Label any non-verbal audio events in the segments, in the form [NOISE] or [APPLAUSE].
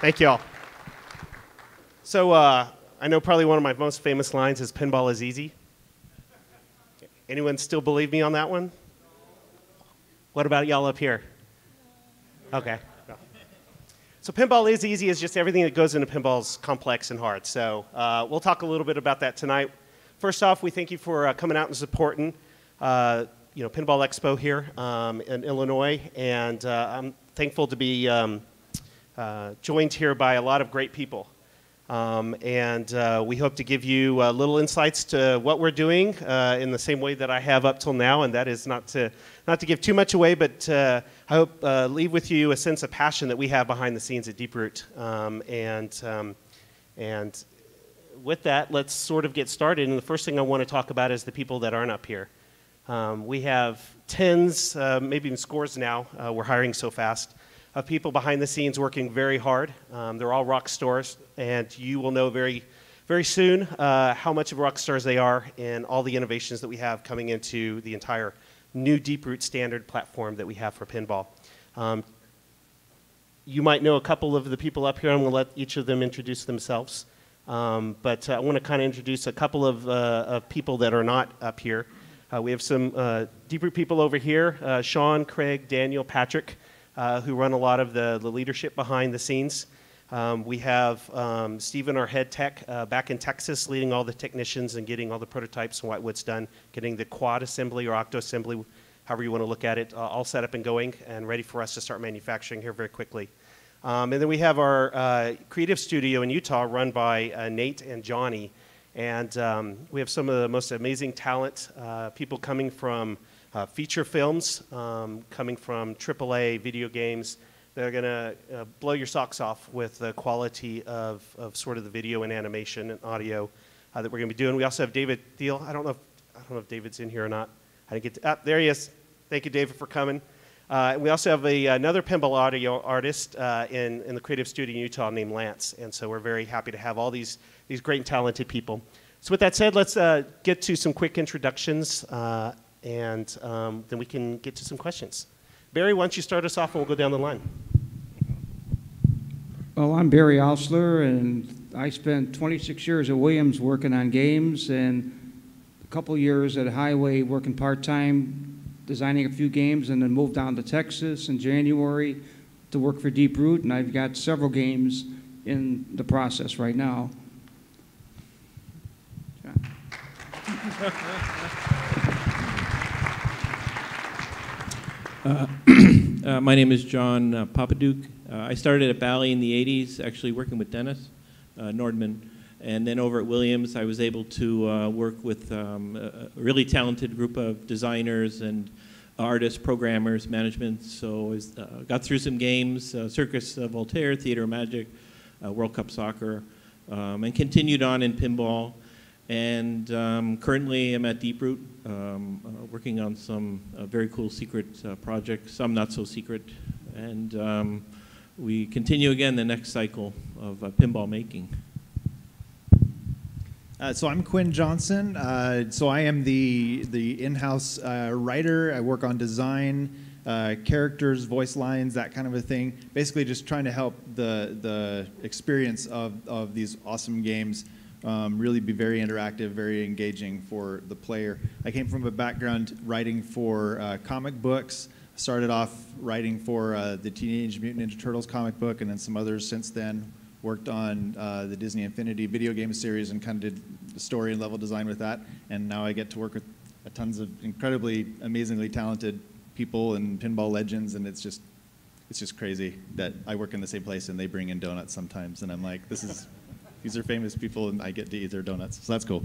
Thank you all. So uh, I know probably one of my most famous lines is pinball is easy. Anyone still believe me on that one? What about y'all up here? Okay. So pinball is easy is just everything that goes into pinball is complex and hard. So uh, we'll talk a little bit about that tonight. First off, we thank you for uh, coming out and supporting, uh, you know, Pinball Expo here um, in Illinois, and uh, I'm thankful to be um, uh, joined here by a lot of great people. Um, and uh, we hope to give you uh, little insights to what we're doing uh, in the same way that I have up till now, and that is not to not to give too much away, but uh, I hope leave with you a sense of passion that we have behind the scenes at Deeproot. Um, and um, and with that, let's sort of get started. And the first thing I want to talk about is the people that aren't up here. Um, we have tens, maybe even scores now. we're hiring so fast of people behind the scenes working very hard. Um, they're all rock stars, and you will know very, very soon uh, how much of rock stars they are and all the innovations that we have coming into the entire new Deeproot standard platform that we have for pinball. Um, you might know a couple of the people up here. I'm going to let each of them introduce themselves. Um, but uh, I want to kind of introduce a couple of, uh, of, people that are not up here. Uh, we have some uh, Deeproot people over here uh, Sean, Craig, Daniel, Patrick uh, who run a lot of the, the leadership behind the scenes. Um, we have um, Stephen, our head tech, uh, back in Texas, leading all the technicians and getting all the prototypes and what's done, getting the quad assembly or octo assembly, however you want to look at it, uh, all set up and going and ready for us to start manufacturing here very quickly. Um, and then we have our uh, creative studio in Utah run by uh, Nate and Johnny. And um, we have some of the most amazing talent, uh, people coming from uh, feature films um, coming from AAA video games that are going to uh, blow your socks off with the quality of, of sort of the video and animation and audio uh, that we're going to be doing. We also have David Thiel. I don't know if, I don't know if David's in here or not. I didn't get to, ah, there he is. Thank you, David, for coming. Uh, we also have a, another pinball audio artist uh, in, in the creative studio in Utah named Lance, and so we're very happy to have all these, these great and talented people. So with that said, let's uh, get to some quick introductions uh, and um, then we can get to some questions. Barry, why don't you start us off and we'll go down the line. Well, I'm Barry Oursler, and I spent 26 years at Williams working on games and a couple years at Highway working part time, designing a few games, and then moved down to Texas in January to work for Deeproot, and I've got several games in the process right now. [LAUGHS] Uh, [CLEARS THROAT] uh, my name is John uh, Popadiuk. Uh, I started at Bally in the 80s, actually working with Dennis uh, Nordman. And then over at Williams, I was able to work with um, a really talented group of designers and artists, programmers, management. So I got through some games, Circus Voltaire, Theater Magic, World Cup Soccer, um, and continued on in pinball. And um, currently, I'm at Deeproot, um, uh, working on some uh, very cool secret uh, projects, some not so secret. And um, we continue again the next cycle of uh, pinball making. Uh, so I'm Quinn Johnson. Uh, so I am the the in-house writer. I work on design, characters, voice lines, that kind of a thing. Basically, just trying to help the the experience of of these awesome games um, really be very interactive, very engaging for the player. I came from a background writing for uh, comic books. Started off writing for uh, the Teenage Mutant Ninja Turtles comic book, and then some others since then. Worked on uh, the Disney Infinity video game series and kind of did story and level design with that. And now I get to work with tons of incredibly, amazingly talented people and pinball legends, and it's just it's just crazy that I work in the same place and they bring in donuts sometimes, and I'm like, this is these are famous people, and I get to eat their donuts. So that's cool.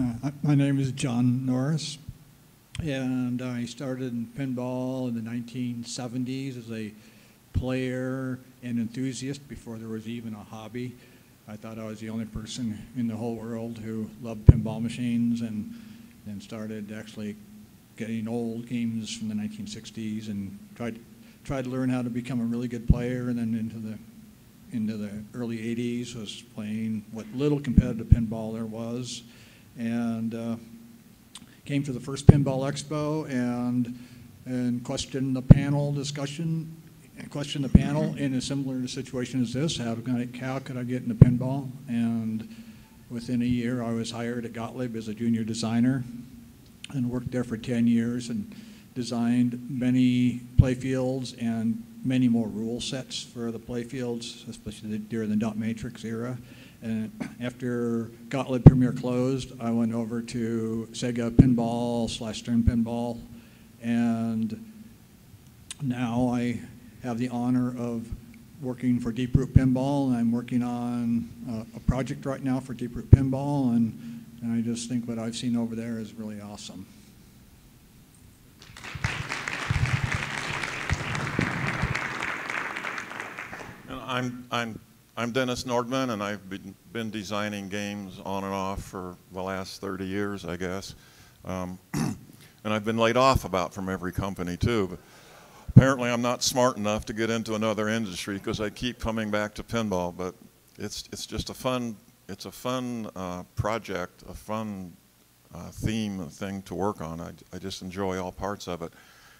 Uh, my name is Jon Norris, and I started in pinball in the 1970s as a player and enthusiast before there was even a hobby. I thought I was the only person in the whole world who loved pinball machines and then started actually getting old games from the 1960s and tried tried to learn how to become a really good player and then into the into the early 80s was playing what little competitive pinball there was. And uh, came to the first Pinball Expo and, and questioned the panel discussion, and questioned the panel in a similar situation as this, how I, how could I get into pinball? And within a year, I was hired at Gottlieb as a junior designer and worked there for 10 years and designed many playfields and many more rule sets for the playfields, especially during the dot matrix era. And after Gottlieb Premier closed, I went over to Sega Pinball slash Stern Pinball, and now I have the honor of working for Deeproot Pinball, and I'm working on uh, a project right now for Deeproot Pinball, and, and I just think what I've seen over there is really awesome. And I'm, I'm, I'm Dennis Nordman, and I've been, been designing games on and off for the last 30 years, I guess. Um, [CLEARS THROAT] and I've been laid off about from every company, too. But apparently, I'm not smart enough to get into another industry because I keep coming back to pinball. But it's, it's just a fun, it's a fun uh, project, a fun uh, theme and thing to work on. I, I just enjoy all parts of it.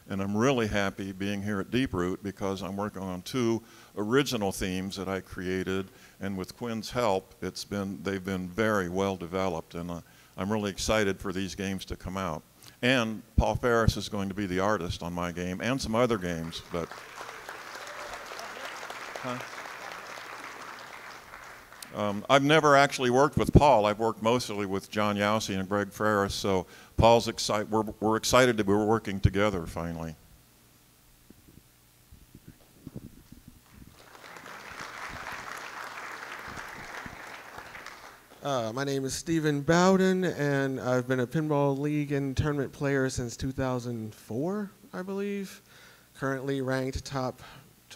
And I'm really happy being here at Deeproot because I'm working on two original themes that I created, and with Quinn's help, it's been they've been very well developed, and uh, I'm really excited for these games to come out. And Paul Ferris is going to be the artist on my game and some other games, but. Huh? Um, I've never actually worked with Paul. I've worked mostly with John Youssi and Greg Ferris, so Paul's excited. We're, we're excited to be working together finally. Uh, my name is Stephen Bowden, and I've been a pinball league and tournament player since 2004, I believe. Currently ranked top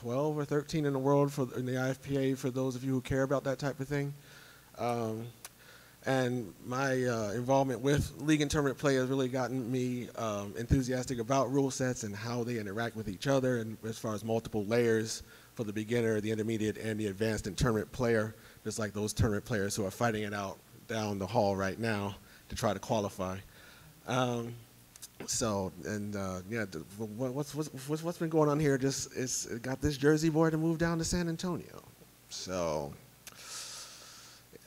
12 or 13 in the world for in the IFPA for those of you who care about that type of thing. Um, and my uh, involvement with league and tournament play has really gotten me um, enthusiastic about rule sets and how they interact with each other, and as far as multiple layers for the beginner, the intermediate, and the advanced and tournament player, just like those tournament players who are fighting it out down the hall right now to try to qualify. Um, so and uh, yeah, the, what's, what's what's what's been going on here? Just it's it got this Jersey boy to move down to San Antonio. So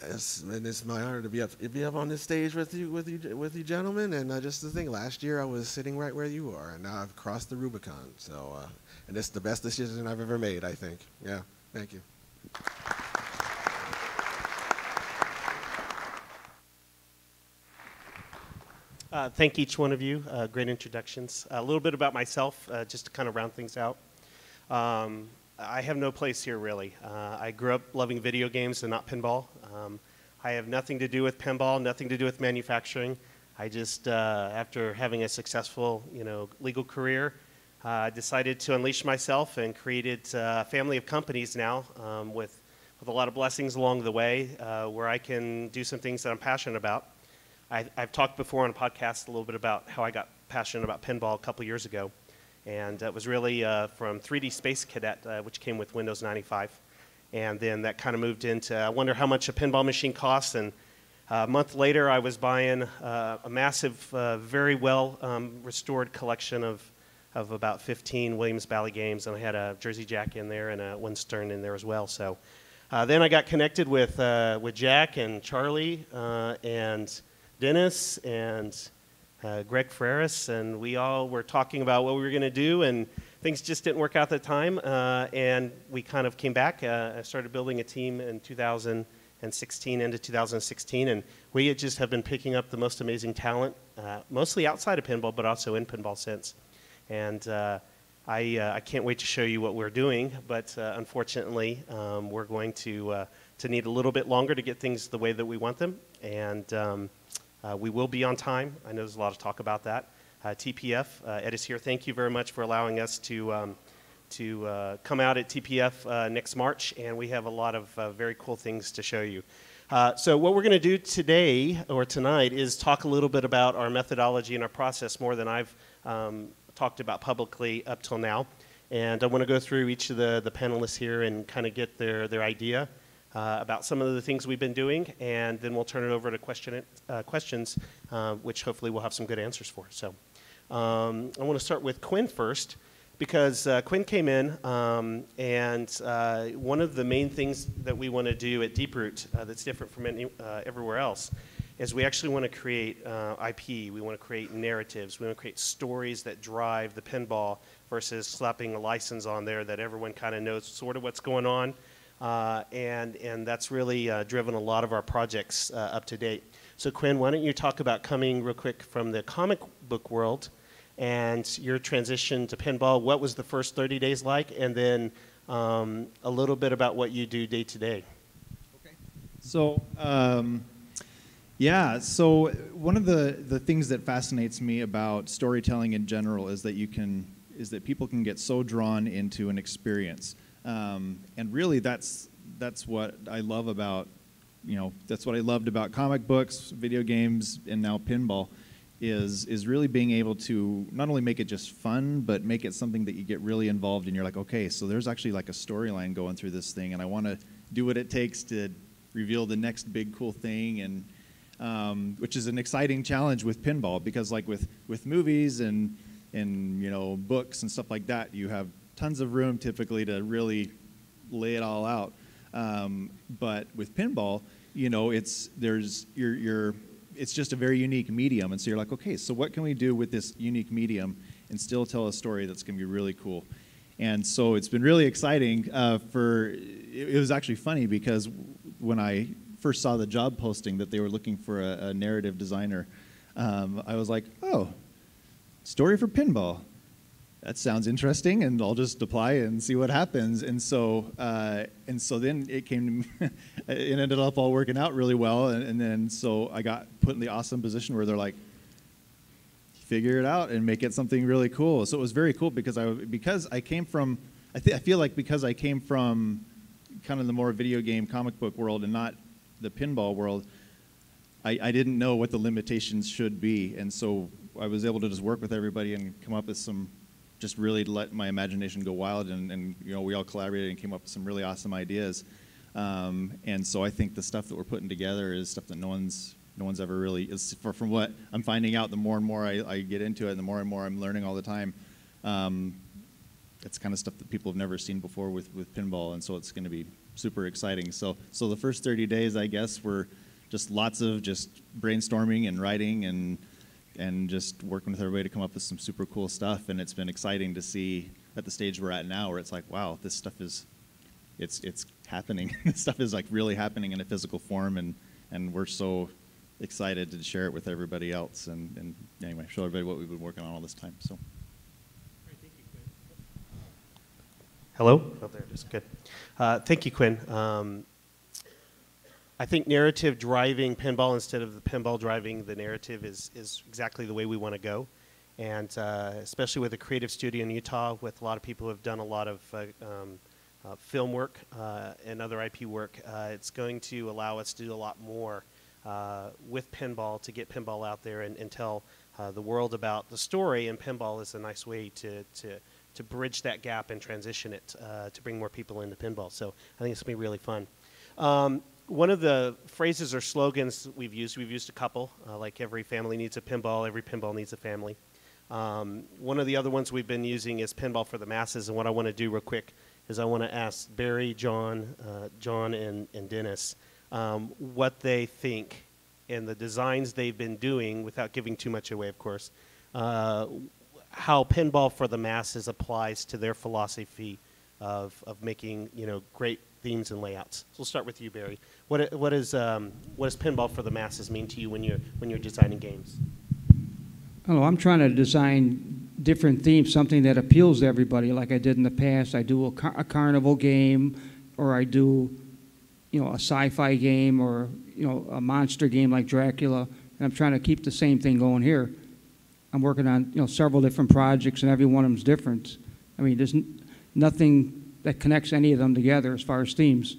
it's, and it's my honor to be up to be up on this stage with you with you with you gentlemen. And uh, just the thing, last year I was sitting right where you are, and now I've crossed the Rubicon. So uh, and it's the best decision I've ever made. I think. Yeah. Thank you. Uh, thank each one of you. Uh, great introductions. a little bit about myself, uh, just to kind of round things out. Um, I have no place here really. Uh, I grew up loving video games and not pinball. Um, I have nothing to do with pinball, nothing to do with manufacturing. I just, uh, after having a successful, you know, legal career, I decided to unleash myself and created a family of companies now um, with, with a lot of blessings along the way, where I can do some things that I'm passionate about. I, have talked before on a podcast a little bit about how I got passionate about pinball a couple years ago. And it was really uh, from 3D Space Cadet, uh, which came with Windows 95. And then that kind of moved into, I wonder how much a pinball machine costs. And uh, a month later, I was buying uh, a massive, uh, very well um, restored collection of, of about 15 Williams Bally games. And I had a Jersey Jack in there and a one Stern in there as well. So then I got connected with, with Jack and Charlie and Dennis and uh, Greg Ferris, and we all were talking about what we were going to do, and things just didn't work out at the time. Uh, and we kind of came back. Uh, I started building a team in 2016 into 2016, and we just have been picking up the most amazing talent, uh, mostly outside of pinball, but also in pinball since. And uh, I, uh, I can't wait to show you what we're doing, but unfortunately, um, we're going to, to need a little bit longer to get things the way that we want them. And um, uh, we will be on time. I know there's a lot of talk about that. Uh, TPF, uh, Ed is here. Thank you very much for allowing us to, um, to uh, come out at TPF uh, next March, and we have a lot of uh, very cool things to show you. so what we're going to do today or tonight is talk a little bit about our methodology and our process more than I've um, talked about publicly up till now. And I want to go through each of the, the panelists here and kind of get their, their idea uh, about some of the things we've been doing, and then we'll turn it over to question uh, questions, uh, which hopefully we'll have some good answers for. So um, I want to start with Quinn first because uh, Quinn came in, um, and uh, one of the main things that we want to do at Deeproot uh, that's different from any, everywhere else is we actually want to create uh, IP. We want to create narratives. We want to create stories that drive the pinball versus slapping a license on there that everyone kind of knows sort of what's going on. Uh, and, and that's really uh, driven a lot of our projects uh, up to date. So, Quinn, why don't you talk about coming real quick from the comic book world and your transition to pinball? What was the first 30 days like? And then um, a little bit about what you do day to day. Okay. So, um, yeah, so one of the, the things that fascinates me about storytelling in general is that you can is that people can get so drawn into an experience, um, and really that's that's what I love about you know that's what I loved about comic books, video games, and now pinball is is really being able to not only make it just fun, but make it something that you get really involved in. You're like, okay, so there's actually like a storyline going through this thing, and I want to do what it takes to reveal the next big cool thing and um, which is an exciting challenge with pinball because like with with movies and and you know books and stuff like that you have tons of room typically to really lay it all out. Um, but with pinball you know it's there's you're, you're it's just a very unique medium. And so you're like okay so what can we do with this unique medium and still tell a story that's going to be really cool? And so it's been really exciting uh, for it, it was actually funny because when i first saw the job posting that they were looking for a, a narrative designer um, i was like oh story for pinball that sounds interesting and i'll just apply and see what happens. And so uh, and so then it came [LAUGHS] it ended up all working out really well and, and then so i got put in the awesome position where they're like figure it out and make it something really cool. So it was very cool because i because i came from i, th- I feel like because i came from kind of the more video game comic book world and not the pinball world I, I didn't know what the limitations should be. And so I was able to just work with everybody and come up with some, just really let my imagination go wild, and, and you know we all collaborated and came up with some really awesome ideas. Um, and so I think the stuff that we're putting together is stuff that no one's no one's ever really is for, from what I'm finding out. The more and more I, I, get into it, and the more and more I'm learning all the time. Um, it's kind of stuff that people have never seen before with, with pinball, and so it's going to be super exciting. So so the first 30 days, I guess, were just lots of just brainstorming and writing and and just working with everybody to come up with some super cool stuff. And it's been exciting to see at the stage we're at now, where it's like, wow, this stuff is, it's it's happening. [LAUGHS] this stuff is like really happening in a physical form, and and we're so excited to share it with everybody else. And and anyway, show everybody what we've been working on all this time. So. Hello? Oh, there it is. Good. Uh, thank you, Quinn. Um, I think narrative driving pinball instead of the pinball driving the narrative is, is exactly the way we want to go. And uh, especially with a creative studio in Utah, with a lot of people who have done a lot of uh, um, uh, film work uh, and other IP work, uh, it's going to allow us to do a lot more uh, with pinball to get pinball out there and, and tell the world about the story. And pinball is a nice way to, to, to bridge that gap and transition it to bring more people into pinball. So I think it's going to be really fun. Um, one of the phrases or slogans we've used, we've used a couple, uh, like every family needs a pinball, every pinball needs a family. Um, one of the other ones we've been using is pinball for the masses, and what I want to do real quick is I want to ask Barry, John, uh, John, and, and Dennis um, what they think and the designs they've been doing, without giving too much away, of course, uh, how pinball for the masses applies to their philosophy of, of making you know great themes and layouts. So we'll start with you, Barry. What, what, is, um, what does pinball for the masses mean to you when you're, when you're designing games? Oh, I'm trying to design different themes, something that appeals to everybody, like I did in the past. I do a, car a carnival game, or I do, you know, a sci-fi game, or you know, a monster game like Dracula. And I'm trying to keep the same thing going here. I'm working on you know several different projects, and every one of them's different. I mean, there's nothing that connects any of them together as far as themes.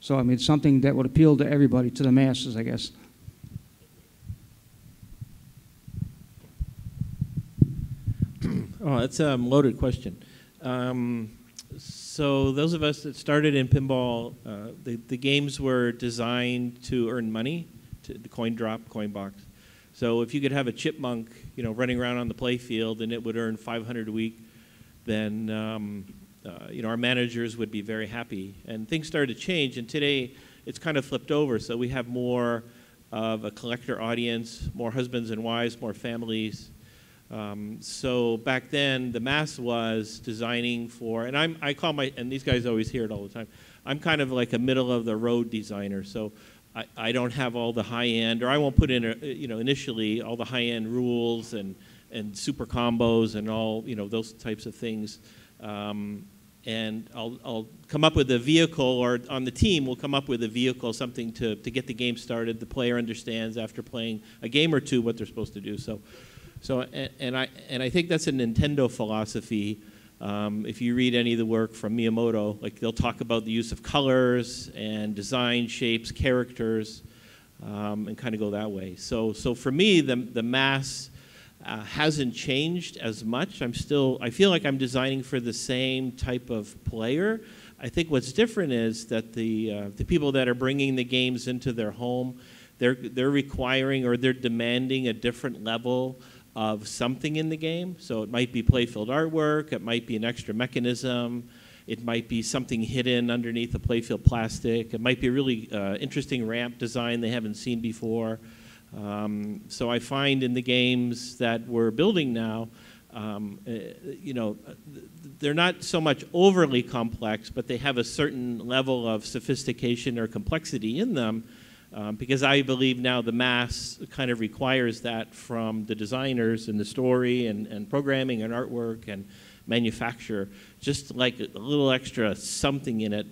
So, I mean, something that would appeal to everybody, to the masses, I guess. [CLEARS THROAT] oh, that's a loaded question. Um, So those of us that started in pinball, uh, the, the games were designed to earn money, to, to coin drop, coin box. So if you could have a chipmunk, you know, running around on the playfield and it would earn 500 a week, then um, uh, you know our managers would be very happy. And things started to change, and today it's kind of flipped over. So we have more of a collector audience, more husbands and wives, more families. Um, so back then, the mass was designing for, and I'm, I call my, and these guys always hear it all the time. I'm kind of like a middle of the road designer. So I, I don't have all the high end, or I won't put in, a, you know, initially all the high end rules and, and super combos and all, you know, those types of things. Um, and I'll, I'll come up with a vehicle, or on the team, we'll come up with a vehicle, something to, to get the game started. The player understands after playing a game or two what they're supposed to do. So, so and, and I, and I think that's a Nintendo philosophy. Um, if you read any of the work from Miyamoto, like they'll talk about the use of colors and design, shapes, characters, um, and kind of go that way. So, so for me, the, the mass uh, hasn't changed as much. I'm still, I feel like I'm designing for the same type of player. I think what's different is that the, uh, the people that are bringing the games into their home, they're, they're requiring or they're demanding a different level of something in the game. So it might be playfield artwork, it might be an extra mechanism, it might be something hidden underneath the playfield plastic, it might be a really uh, interesting ramp design they haven't seen before. Um, so I find in the games that we're building now, um, uh, you know, they're not so much overly complex, but they have a certain level of sophistication or complexity in them um, because I believe now the mass kind of requires that from the designers and the story and, and programming and artwork and manufacture, just like a little extra something in it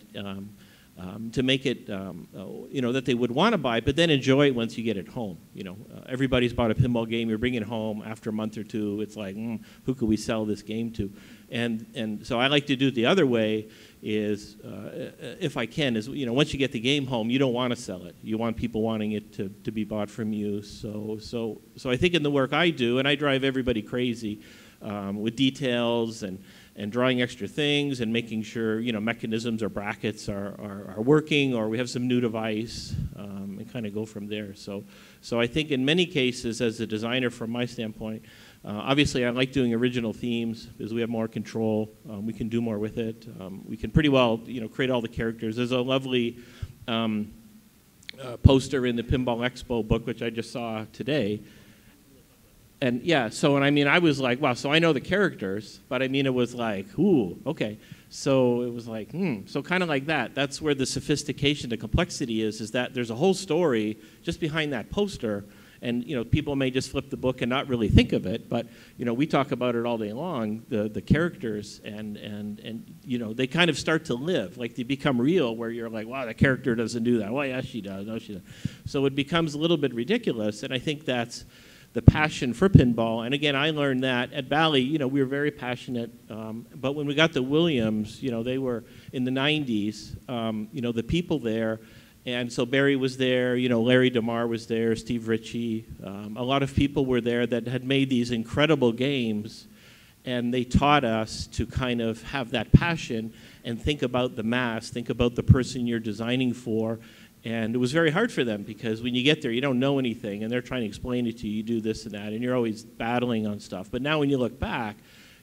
um, to make it, um, uh, you know, that they would want to buy, but then enjoy it once you get it home. You know, uh, everybody's bought a pinball game. You're bringing it home after a month or two. It's like, mm, who could we sell this game to? And and so I like to do it the other way is uh, if I can is you know once you get the game home you don't want to sell it you want people wanting it to, to be bought from you so so so I think in the work I do and I drive everybody crazy um, with details and and drawing extra things and making sure you know mechanisms or brackets are, are, are working or we have some new device um, and kind of go from there so so I think in many cases as a designer from my standpoint uh, obviously, I like doing original themes because we have more control. Um, we can do more with it. Um, we can pretty well, you know, create all the characters. There's a lovely um, uh, poster in the Pinball Expo book, which I just saw today. And yeah, so and I mean, I was like, wow. So I know the characters, but I mean, it was like, ooh, okay. So it was like, hmm. So kind of like that. That's where the sophistication, the complexity is. Is that there's a whole story just behind that poster and you know people may just flip the book and not really think of it but you know we talk about it all day long the the characters and and and you know they kind of start to live like they become real where you're like wow that character doesn't do that well yeah she does no she does so it becomes a little bit ridiculous and i think that's the passion for pinball and again i learned that at bally you know we were very passionate um, but when we got the williams you know they were in the 90s um, you know the people there and so Barry was there, you know, Larry DeMar was there, Steve Ritchie. Um, a lot of people were there that had made these incredible games, and they taught us to kind of have that passion and think about the mass, think about the person you're designing for. And it was very hard for them because when you get there, you don't know anything, and they're trying to explain it to you, you do this and that, and you're always battling on stuff. But now when you look back,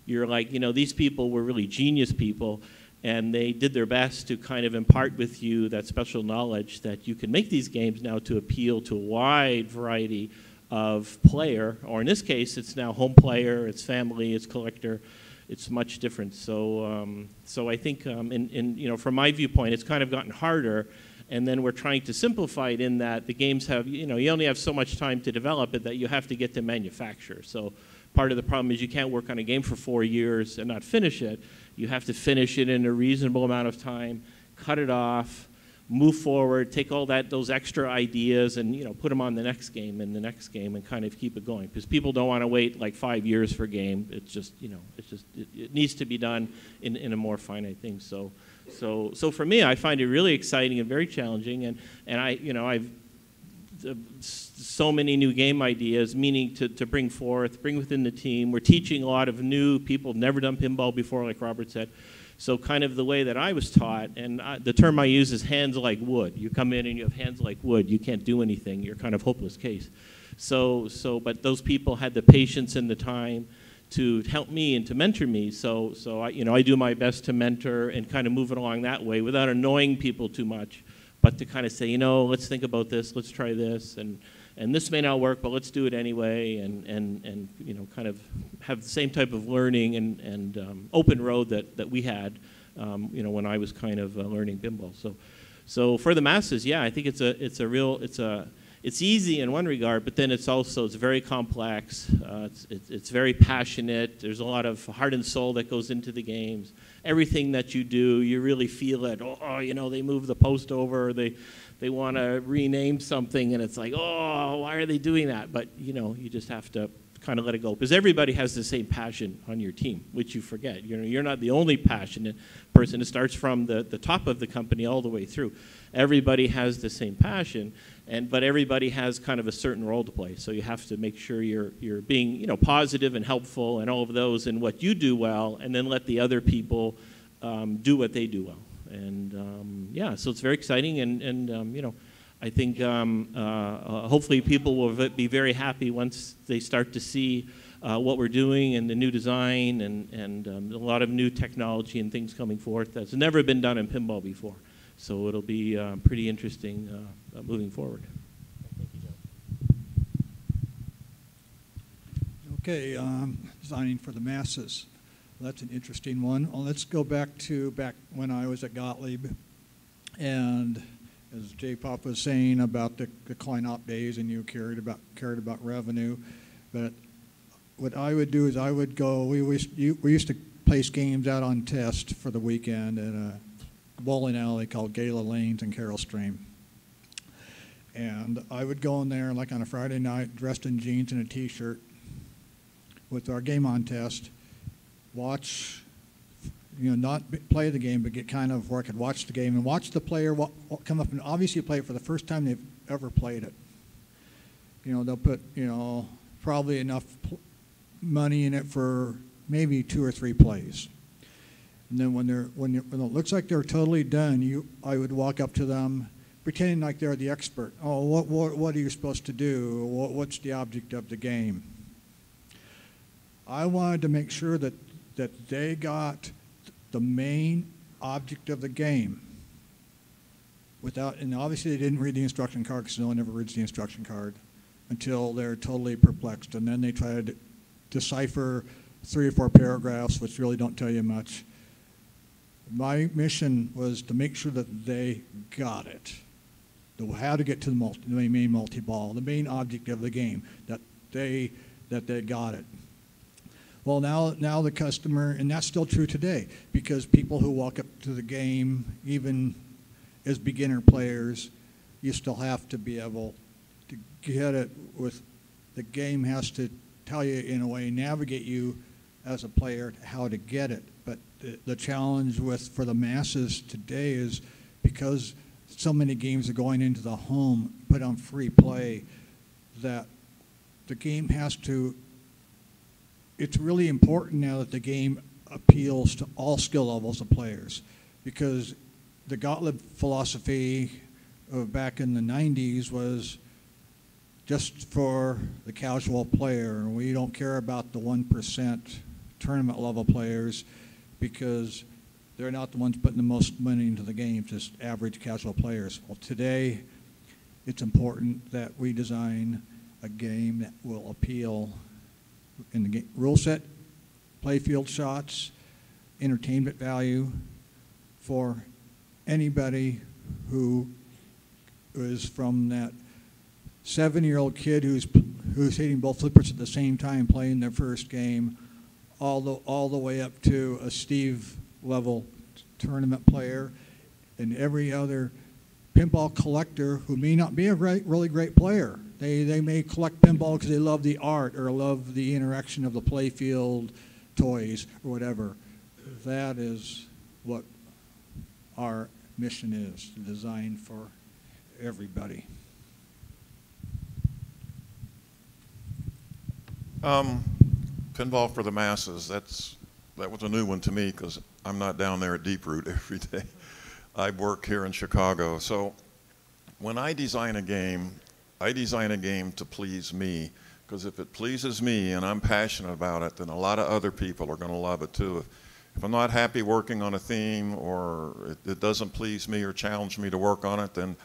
you're like, you know, these people were really genius people and they did their best to kind of impart with you that special knowledge that you can make these games now to appeal to a wide variety of player, or in this case, it's now home player, it's family, it's collector, it's much different. So, um, so I think, um, in, in, you know, from my viewpoint, it's kind of gotten harder, and then we're trying to simplify it in that the games have, you know, you only have so much time to develop it that you have to get to manufacture. So, part of the problem is you can't work on a game for four years and not finish it. You have to finish it in a reasonable amount of time, cut it off, move forward, take all that those extra ideas and you know put them on the next game and the next game and kind of keep it going because people don't want to wait like five years for a game. It's just you know it's just it, it needs to be done in, in a more finite thing. So so so for me, I find it really exciting and very challenging and and I you know I've uh, so many new game ideas, meaning to, to bring forth, bring within the team. We're teaching a lot of new people, never done pinball before, like Robert said. So kind of the way that I was taught, and I, the term I use is hands like wood. You come in and you have hands like wood. You can't do anything. You're kind of hopeless case. So, so, but those people had the patience and the time to help me and to mentor me. So, so I, you know, I do my best to mentor and kind of move it along that way without annoying people too much, but to kind of say, you know, let's think about this, let's try this, and and this may not work, but let's do it anyway, and and and you know, kind of have the same type of learning and and um, open road that that we had, um, you know, when I was kind of uh, learning pinball. So, so for the masses, yeah, I think it's a it's a real it's a it's easy in one regard, but then it's also it's very complex. Uh, it's, it's, it's very passionate. There's a lot of heart and soul that goes into the games. Everything that you do, you really feel it. Oh, you know, they move the post over. They they want to rename something, and it's like, oh, why are they doing that? But you know, you just have to kind of let it go because everybody has the same passion on your team, which you forget. You know, you're not the only passionate person. It starts from the, the top of the company all the way through. Everybody has the same passion, and but everybody has kind of a certain role to play. So you have to make sure you're you're being you know positive and helpful and all of those in what you do well, and then let the other people um, do what they do well. And um, yeah, so it's very exciting, and and um, you know. I think um, uh, uh, hopefully people will be very happy once they start to see uh, what we're doing and the new design and, and um, a lot of new technology and things coming forth that's never been done in pinball before. So it'll be uh, pretty interesting uh, uh, moving forward. Okay, um, designing for the masses. That's an interesting one. Well, let's go back to back when I was at Gottlieb. And as Jay Pop was saying about the, the op days and you cared about, cared about revenue. But what I would do is I would go, we, we, we used to place games out on test for the weekend at a bowling alley called Gala Lanes in Carol Stream. And I would go in there like on a Friday night dressed in jeans and a t-shirt with our game on test, watch, you know, not play the game, but get kind of where I could watch the game and watch the player come up and obviously play it for the first time they've ever played it. You know, they'll put, you know, probably enough money in it for maybe two or three plays. And then when they're when, when it looks like they're totally done, you I would walk up to them, pretending like they're the expert. Oh, what what, what are you supposed to do? What, what's the object of the game? I wanted to make sure that that they got the main object of the game. Without and obviously they didn't read the instruction card because no one ever reads the instruction card until they're totally perplexed, and then they try to decipher three or four paragraphs, which really don't tell you much my mission was to make sure that they got it. The, how to get to the, multi, the main multi-ball, the main object of the game, that they that they got it. Well, now now the customer, and that's still true today, because people who walk up to the game, even as beginner players, you still have to be able to get it with the game has to tell you in a way, navigate you as a player how to get it. But the, the challenge with for the masses today is because so many games are going into the home, put on free play, that the game has to. It's really important now that the game appeals to all skill levels of players, because the Gottlieb philosophy of back in the 90s was just for the casual player. We don't care about the 1% tournament level players because they're not the ones putting the most money into the game, just average casual players. Well, today, it's important that we design a game that will appeal in the game, rule set, playfield shots, entertainment value for anybody who is from that seven-year-old kid who's who's hitting both flippers at the same time, playing their first game, all the all the way up to a Steve level tournament player, and every other pinball collector who may not be a great, really great player. They they may collect pinball because they love the art or love the interaction of the playfield toys or whatever. That is what our mission is to design for everybody. Um, pinball for the masses. That's that was a new one to me because I'm not down there at Deeproot [LAUGHS] every day. I work here in Chicago. So when I design a game, I design a game to please me. Because if it pleases me and I'm passionate about it, then a lot of other people are going to love it too. If, if I'm not happy working on a theme or it, it doesn't please me or challenge me to work on it, then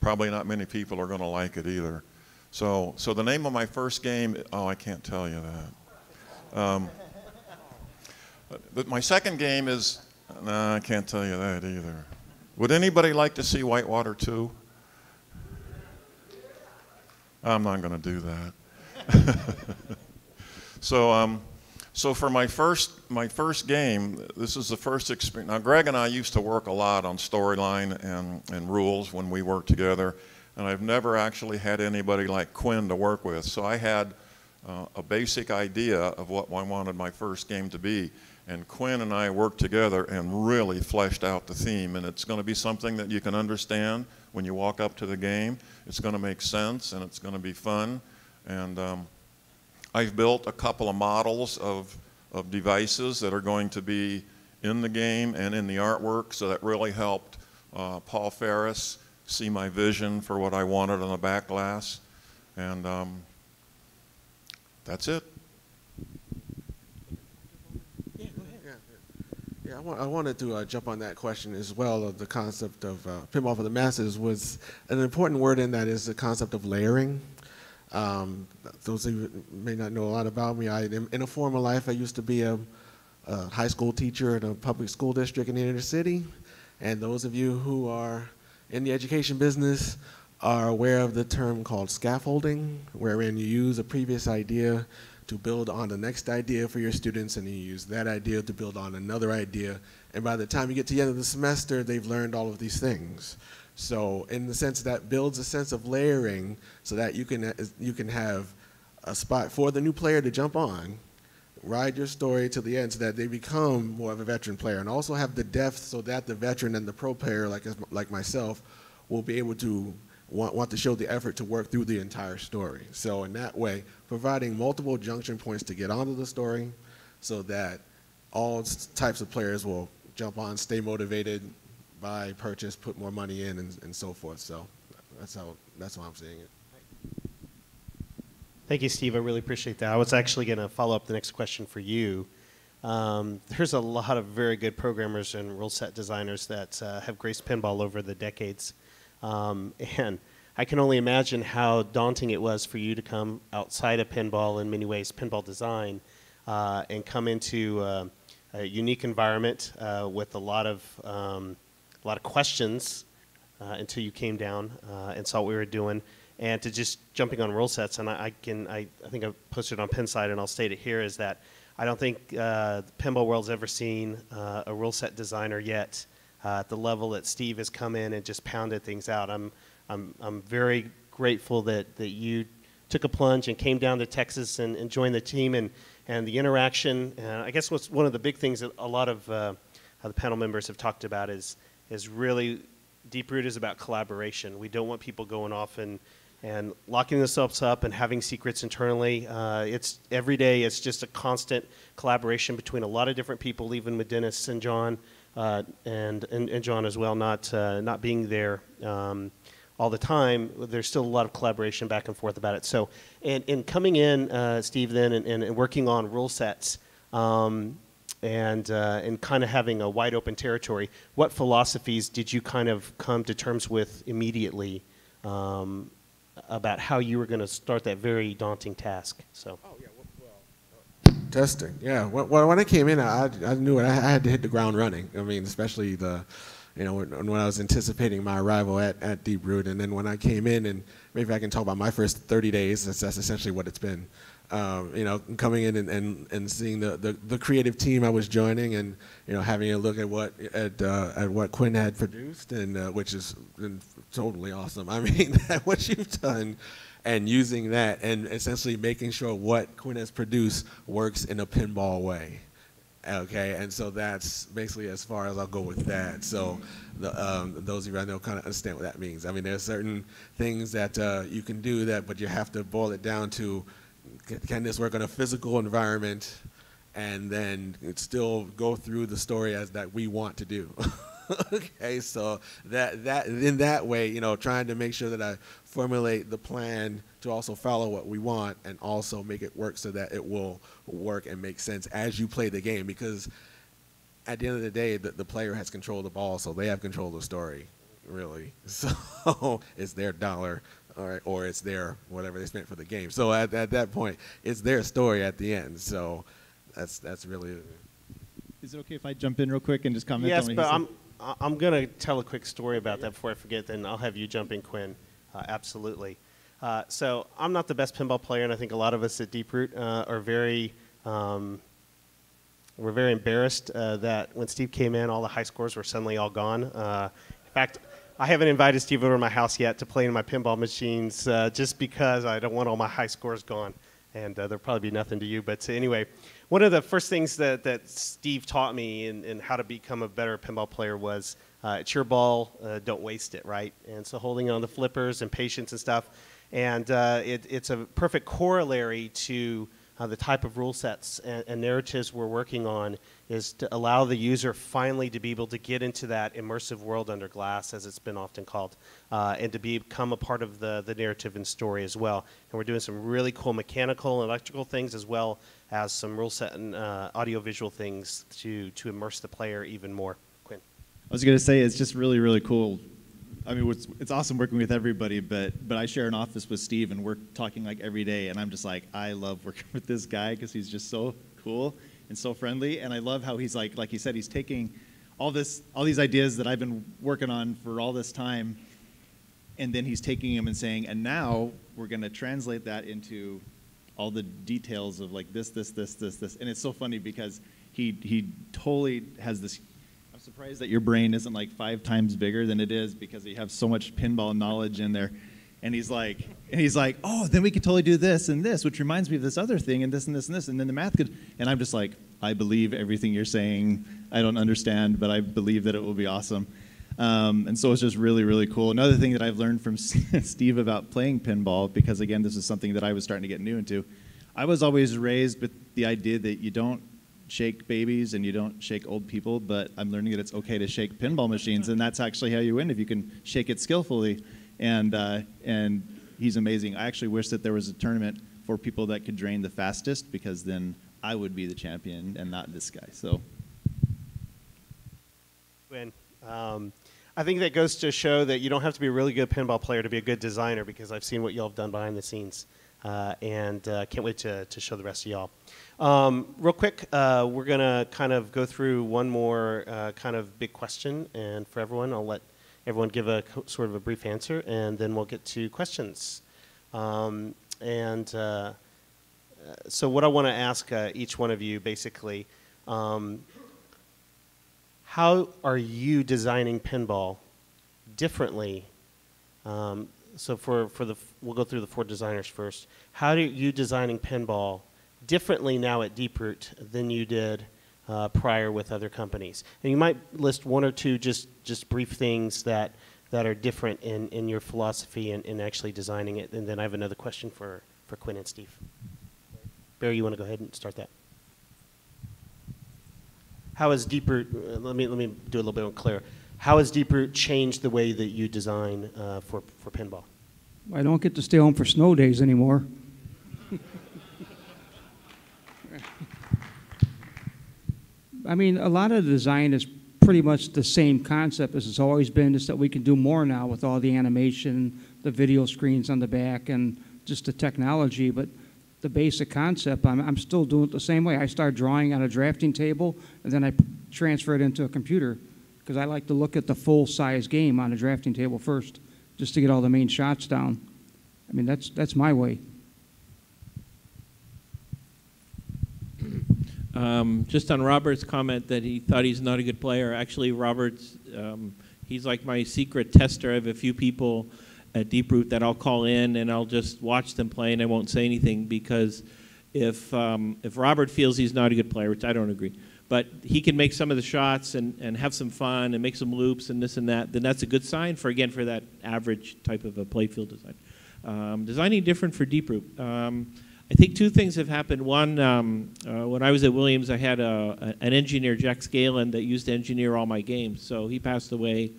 probably not many people are going to like it either. So, so the name of my first game, oh, I can't tell you that. Um, but my second game is, no, I can't tell you that either. Would anybody like to see Whitewater 2? I'm not going to do that. [LAUGHS] so, um, so for my first my first game, this is the first experience. Now, Greg and I used to work a lot on storyline and, and rules when we worked together, and I've never actually had anybody like Quinn to work with. So I had uh, a basic idea of what I wanted my first game to be. And Quinn and I worked together and really fleshed out the theme. And it's going to be something that you can understand when you walk up to the game. It's going to make sense and it's going to be fun. And um, I've built a couple of models of, of devices that are going to be in the game and in the artwork. So that really helped uh, Paul Ferris see my vision for what I wanted on the back glass. And um, that's it. Yeah, I, wa- I wanted to uh, jump on that question as well of the concept of uh, pinball for the masses was an important word in that is the concept of layering. Um, those of you may not know a lot about me, I, in, in a former life, I used to be a, a high school teacher in a public school district in the inner city. And those of you who are in the education business are aware of the term called scaffolding, wherein you use a previous idea to build on the next idea for your students, and you use that idea to build on another idea. And by the time you get to the end of the semester, they've learned all of these things. So, in the sense that builds a sense of layering, so that you can uh, you can have a spot for the new player to jump on, ride your story to the end, so that they become more of a veteran player, and also have the depth, so that the veteran and the pro player, like like myself, will be able to want, want to show the effort to work through the entire story. So in that way, providing multiple junction points to get onto the story so that all types of players will jump on, stay motivated, buy, purchase, put more money in, and, and so forth. So that's how, that's how I'm seeing it. Thank you, Steve. I really appreciate that. I was actually going to follow up the next question for you. Um, there's a lot of very good programmers and rule set designers that uh, have graced pinball over the decades. Um, [LAUGHS] and I can only imagine how daunting it was for you to come outside of pinball in many ways, pinball design, uh, and come into uh, a unique environment uh, with a lot of um, a lot of questions uh, until you came down uh, and saw what we were doing, and to just jumping on rule sets. And I, I can I, I think I posted on Pinside, and I'll state it here is that I don't think uh, the pinball world's ever seen a rule set designer yet uh, at the level that Steve has come in and just pounded things out. I'm I'm I'm very grateful that that you took a plunge and came down to Texas and, and joined the team and and the interaction. Uh, I guess what's one of the big things that a lot of uh, the panel members have talked about is is really Deeproot is about collaboration. We don't want people going off and and locking themselves up and having secrets internally. Uh, it's every day. It's just a constant collaboration between a lot of different people, even with Dennis and John, and, and and John as well. Not uh, not being there um, all the time. There's still a lot of collaboration back and forth about it. So, and, and coming in, uh, Steve, then and, and, working on rule sets. Um, and uh, and kind of having a wide open territory. What philosophies did you kind of come to terms with immediately um, about how you were going to start that very daunting task? So. Testing, yeah. When, I came in, I, I knew it. I had to hit the ground running. I mean, especially the, you know, when, when I was anticipating my arrival at, at Deeproot, and then when I came in, and maybe I can talk about my first 30 days. That's, that's essentially what it's been. Um, you know, coming in and, and, and seeing the, the, the creative team I was joining, and you know, having a look at what at, uh, at what Quinn had produced, and uh, which is totally awesome. I mean, [LAUGHS] what you've done and using that and essentially making sure what Quinn has produced works in a pinball way. Okay, and so that's basically as far as I'll go with that. So, the, um, those of you I know kind of understand what that means. I mean, there's certain things that uh, you can do that, but you have to boil it down to: can this work in a physical environment, and then still go through the story as that we want to do. [LAUGHS] [LAUGHS] okay, so that that in that way, you know, trying to make sure that I formulate the plan to also follow what we want and also make it work so that it will work and make sense as you play the game because at the end of the day, the, the player has control of the ball, so they have control of the story, really. [LAUGHS] So it's their dollar, or, or it's their whatever they spent for the game. So at, at that point, it's their story at the end. So that's that's really. Is it okay if I jump in real quick and just comment Yes, on what he but said? I'm, I- I'm going to tell a quick story about that before I forget, then I'll have you jump in, Quinn. Uh, absolutely. Uh, so I'm not the best pinball player, and I think a lot of us at Deeproot uh, are very, um, we're very embarrassed uh, that when Steve came in, all the high scores were suddenly all gone. Uh, in fact, I haven't invited Steve over to my house yet to play in my pinball machines uh, just because I don't want all my high scores gone. And uh, there'll probably be nothing to you. But anyway, one of the first things that, that Steve taught me in, in how to become a better pinball player was uh, it's your ball, uh, don't waste it, right? And so holding on the flippers and patience and stuff. And uh, it, it's a perfect corollary to uh, the type of rule sets and, and narratives we're working on is to allow the user finally to be able to get into that immersive world under glass, as it's been often called, uh, and to become a part of the, the narrative and story as well. And we're doing some really cool mechanical and electrical things as well as some rule set and uh, audiovisual things to, to immerse the player even more. Quinn. I was going to say it's just really really cool. I mean, it's, it's awesome working with everybody, but but I share an office with Steve, and we're talking like every day, and I'm just like, I love working [LAUGHS] with this guy because he's just so cool and so friendly, and I love how he's like, like he said, he's taking all this, all these ideas that I've been working on for all this time, and then he's taking them and saying, and now we're going to translate that into all the details of like this, this, this, this, this, and it's so funny because he he totally has this. I'm surprised that your brain isn't like five times bigger than it is because you have so much pinball knowledge in there. And he's like, and he's like, oh, then we could totally do this and this, which reminds me of this other thing and this and this and this, and then the math could. And I'm just like, I believe everything you're saying. I don't understand, but I believe that it will be awesome. Um, and so it's just really, really cool. Another thing that I've learned from [LAUGHS] Steve about playing pinball, because again, this is something that I was starting to get new into. I was always raised with the idea that you don't shake babies and you don't shake old people, but I'm learning that it's okay to shake pinball machines, and that's actually how you win if you can shake it skillfully. And uh, and he's amazing. I actually wish that there was a tournament for people that could drain the fastest, because then I would be the champion and not this guy. So Quinn. Um, I think that goes to show that you don't have to be a really good pinball player to be a good designer because I've seen what y'all have done behind the scenes. Uh, and uh, can't wait to, to show the rest of y'all. Um, real quick, uh, we're going to kind of go through one more uh, kind of big question. And for everyone, I'll let everyone give a sort of a brief answer, and then we'll get to questions. Um, and uh, uh, so, what I want to ask uh, each one of you basically um, how are you designing pinball differently? Um, so for, for the we'll go through the four designers first. How are you designing pinball differently now at Deeproot than you did uh, prior with other companies? And you might list one or two just just brief things that that are different in, in your philosophy and in actually designing it. And then I have another question for, for Quinn and Steve. Barry, you want to go ahead and start that? How has Deeproot, uh, let me, let me do a little bit more clear. How has Deeproot changed the way that you design uh, for, for pinball? I don't get to stay home for snow days anymore. I mean, a lot of the design is pretty much the same concept as it's always been, just that we can do more now with all the animation, the video screens on the back, and just the technology. But the basic concept, I'm, I'm still doing it the same way. I start drawing on a drafting table, and then I transfer it into a computer because I like to look at the full size game on a drafting table first, just to get all the main shots down. I mean, that's that's my way. [CLEARS THROAT] Um, just on Robert's comment that he thought he's not a good player. Actually, Robert's um, he's like my secret tester. I have a few people at Deeproot that I'll call in and I'll just watch them play and I won't say anything because if um, if Robert feels he's not a good player, which I don't agree, but he can make some of the shots and, and have some fun and make some loops and this and that, then that's a good sign for again for that average type of a playfield design. Um, designing different for Deeproot. Um, I think two things have happened. One, um, uh, when I was at Williams, I had a, a, an engineer, Jack Scalen, that used to engineer all my games. So he passed away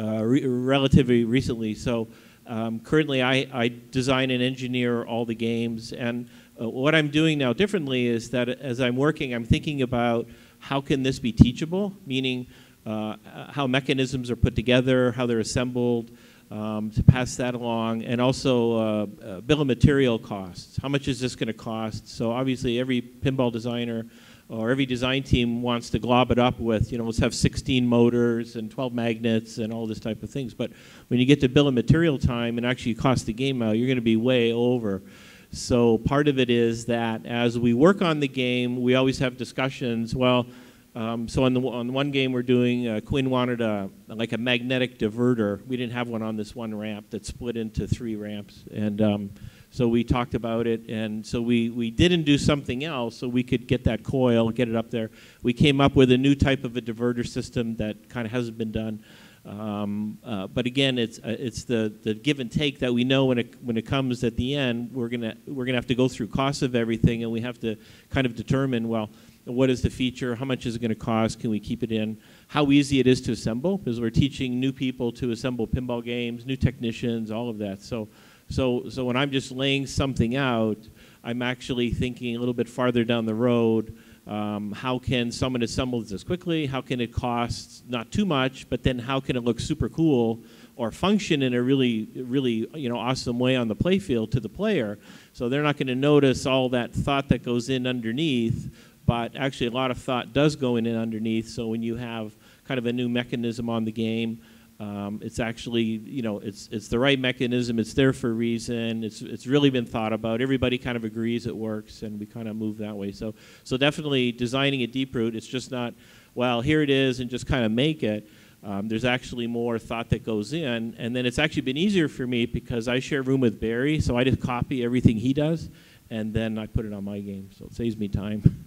uh, re- relatively recently. So um, currently, I, I design and engineer all the games. And uh, what I'm doing now differently is that as I'm working, I'm thinking about how can this be teachable, meaning uh, how mechanisms are put together, how they're assembled um, to pass that along, and also uh, uh, bill of material costs. How much is this going to cost? So obviously, every pinball designer or every design team wants to glob it up with, you know, let's have 16 motors and 12 magnets and all this type of things. But when you get to bill of material time and actually cost the game out, you're going to be way over. So part of it is that as we work on the game, we always have discussions. Well, um, so on the on one game we're doing, uh, Quinn wanted a like a magnetic diverter. We didn't have one on this one ramp that split into three ramps, and um, so we talked about it. And so we we didn't do something else so we could get that coil, get it up there. We came up with a new type of a diverter system that kind of hasn't been done. Um, uh, but again, it's uh, it's the, the give and take that we know when it when it comes at the end, we're gonna we're gonna have to go through costs of everything, and we have to kind of determine well what is the feature, how much is it going to cost, can we keep it in, how easy it is to assemble, because we're teaching new people to assemble pinball games, new technicians, all of that. So, so, so when I'm just laying something out, I'm actually thinking a little bit farther down the road. Um, how can someone assemble this quickly? How can it cost not too much, but then how can it look super cool or function in a really, really you know awesome way on the playfield to the player? So they're not going to notice all that thought that goes in underneath but actually a lot of thought does go in underneath. So when you have kind of a new mechanism on the game, um, it's actually you know it's it's the right mechanism. It's there for a reason. It's it's really been thought about. Everybody kind of agrees it works, and we kind of move that way. So so definitely designing a Deeproot, It's just not well here it is and just kind of make it. Um, there's actually more thought that goes in, and then it's actually been easier for me because I share room with Barry, so I just copy everything he does, and then I put it on my game, so it saves me time. [LAUGHS]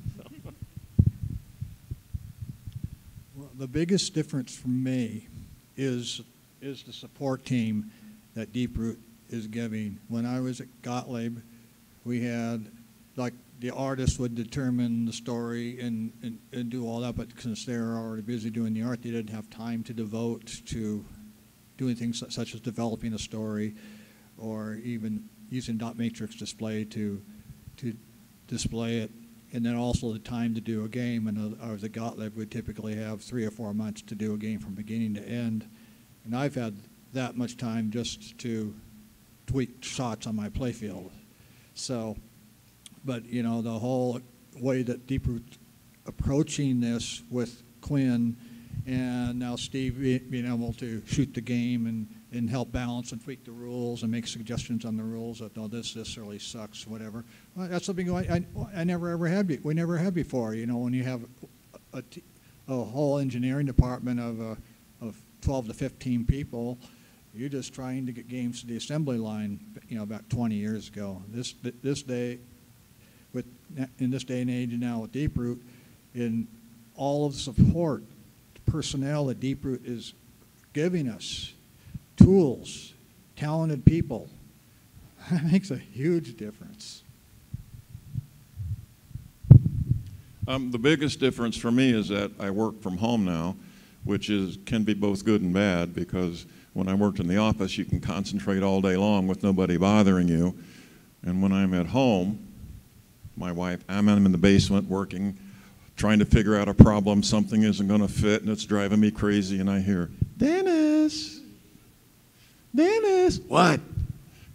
the biggest difference for me is is the support team that Deeproot is giving. When I was at Gottlieb, we had like the artist would determine the story and, and, and do all that, but since they were already busy doing the art, they didn't have time to devote to doing things such as developing a story or even using dot matrix display to to display it and then also the time to do a game. And uh, the Gottlieb would typically have three or four months to do a game from beginning to end. And I've had that much time just to tweak shots on my playfield. So, but you know, the whole way that Deeproot approaching this with Quinn and now Steve being able to shoot the game and and help balance and tweak the rules and make suggestions on the rules that no this this really sucks whatever. Well, that's something I, I, I, never ever had be, we never had before you know when you have a, a whole engineering department of uh, of 12 to 15 people you're just trying to get games to the assembly line you know about 20 years ago. This this day with in this day and age now with Deeproot in all of the support personnel that Deeproot is giving us tools, talented people. [LAUGHS] That makes a huge difference. Um, the biggest difference for me is that I work from home now, which is can be both good and bad because when I worked in the office, you can concentrate all day long with nobody bothering you. And when I'm at home, my wife, I'm in the basement working, trying to figure out a problem, something isn't going to fit, and it's driving me crazy, and I hear, Dennis, Dennis, what?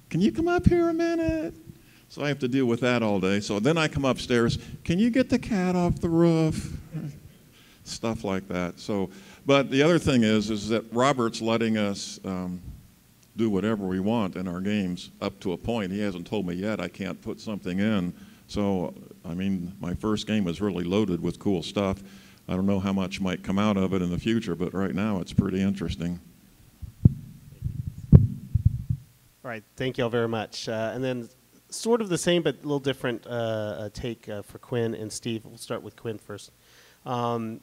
Can you come up here a minute? So I have to deal with that all day. So then I come upstairs. Can you get the cat off the roof? Stuff like that. So, but the other thing is, is that Robert's letting us um, do whatever we want in our games up to a point. He hasn't told me yet I can't put something in. So, I mean, my first game was really loaded with cool stuff. I don't know how much might come out of it in the future, but right now it's pretty interesting. All right, thank you all very much. Uh, and then, sort of the same but a little different uh, take uh, for Quinn and Steve. We'll start with Quinn first. Um,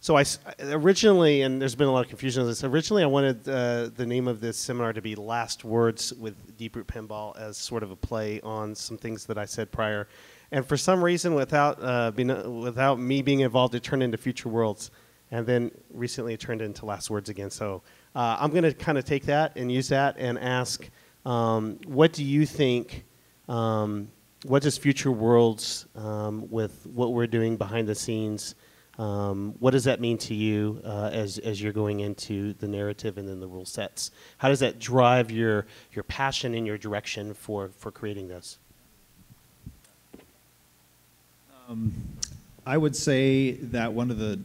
So I originally, and there's been a lot of confusion on this. Originally, I wanted uh, the name of this seminar to be "Last Words with Deeproot Pinball" as sort of a play on some things that I said prior. And for some reason, without uh, being, without me being involved, it turned into Future Worlds, and then recently it turned into Last Words again. So uh, I'm going to kind of take that and use that and ask, um, what do you think? Um, what does Future Worlds, um, with what we're doing behind the scenes? Um, what does that mean to you uh, as, as you're going into the narrative and then the rule sets? How does that drive your, your passion and your direction for, for creating those? I would say that one of the